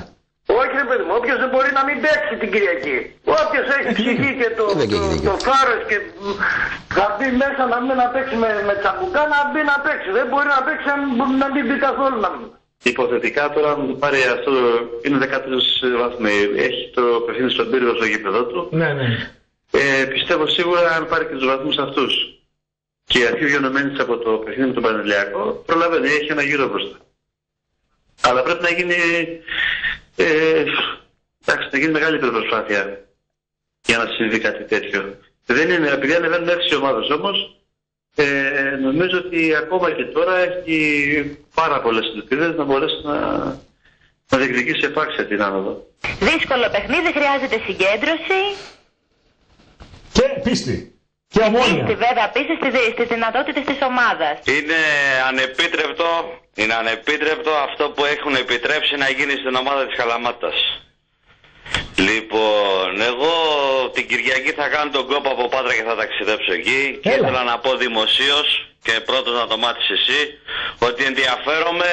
Speaker 26: Όχι ρε παιδί μου, όποιος δεν μπορεί να μην παίξει την Κυριακή. Όποιος έχει ψυχή και το, το, το θάρρος και θα μπει μέσα να μην να παίξει με, με τσαμπουκά, να μπει να παίξει. Δεν μπορεί να παίξει να μην μπει καθόλου να μην.
Speaker 27: Υποθετικά τώρα, αν πάρει αυτό, είναι 13 βαθμοί. Έχει το παιχνίδι στον πύργο στο γήπεδο του.
Speaker 23: Ναι, ναι.
Speaker 27: Ε, πιστεύω σίγουρα αν πάρει και τους βαθμούς αυτούς και αρχή γενομένη από το παιχνίδι με τον Πανελιακό, προλαβαίνει, έχει ένα γύρο μπροστά. Αλλά πρέπει να γίνει, ε, εντάξει, να γίνει μεγάλη προσπάθεια για να συμβεί κάτι τέτοιο. Δεν είναι, επειδή ανεβαίνουν έξι ομάδες όμως, ε, νομίζω ότι ακόμα και τώρα έχει πάρα πολλές ελπίδες να μπορέσει να, να διεκδικήσει επάξια την άνοδο.
Speaker 28: Δύσκολο παιχνίδι, χρειάζεται συγκέντρωση.
Speaker 23: Και πίστη. Και ομόνια.
Speaker 28: Πίστη βέβαια πίστη στις δυνατότητες της ομάδας.
Speaker 29: Είναι ανεπίτρεπτο, είναι ανεπίτρεπτο αυτό που έχουν επιτρέψει να γίνει στην ομάδα της Καλαμάτας. Λοιπόν, εγώ την Κυριακή θα κάνω τον κόπο από Πάτρα και θα ταξιδέψω εκεί. Και ήθελα να πω δημοσίως και πρώτος να το μάθεις εσύ ότι ενδιαφέρομαι,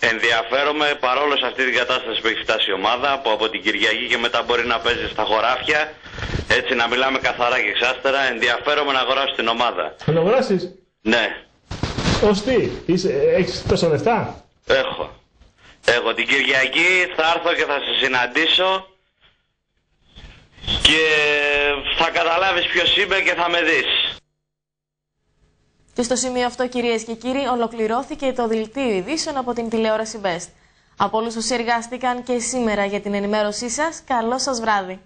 Speaker 29: ενδιαφέρομαι παρόλο σε αυτή την κατάσταση που έχει φτάσει η ομάδα που από την Κυριακή και μετά μπορεί να παίζει στα χωράφια έτσι να μιλάμε καθαρά και εξάστερα ενδιαφέρομαι να αγοράσω την ομάδα.
Speaker 23: Θα αγοράσεις;
Speaker 29: Ναι.
Speaker 23: Ως τι, Είσαι, έχεις τόσα λεφτά;
Speaker 29: Έχω. Έχω την Κυριακή θα έρθω και θα σε συναντήσω και θα καταλάβεις ποιος είμαι και θα με δεις.
Speaker 1: Και στο σημείο αυτό κυρίες και κύριοι ολοκληρώθηκε το δελτίο ειδήσεων από την τηλεόραση Best. Από όλους όσοι εργάστηκαν και σήμερα για την ενημέρωσή σας, καλό σας βράδυ.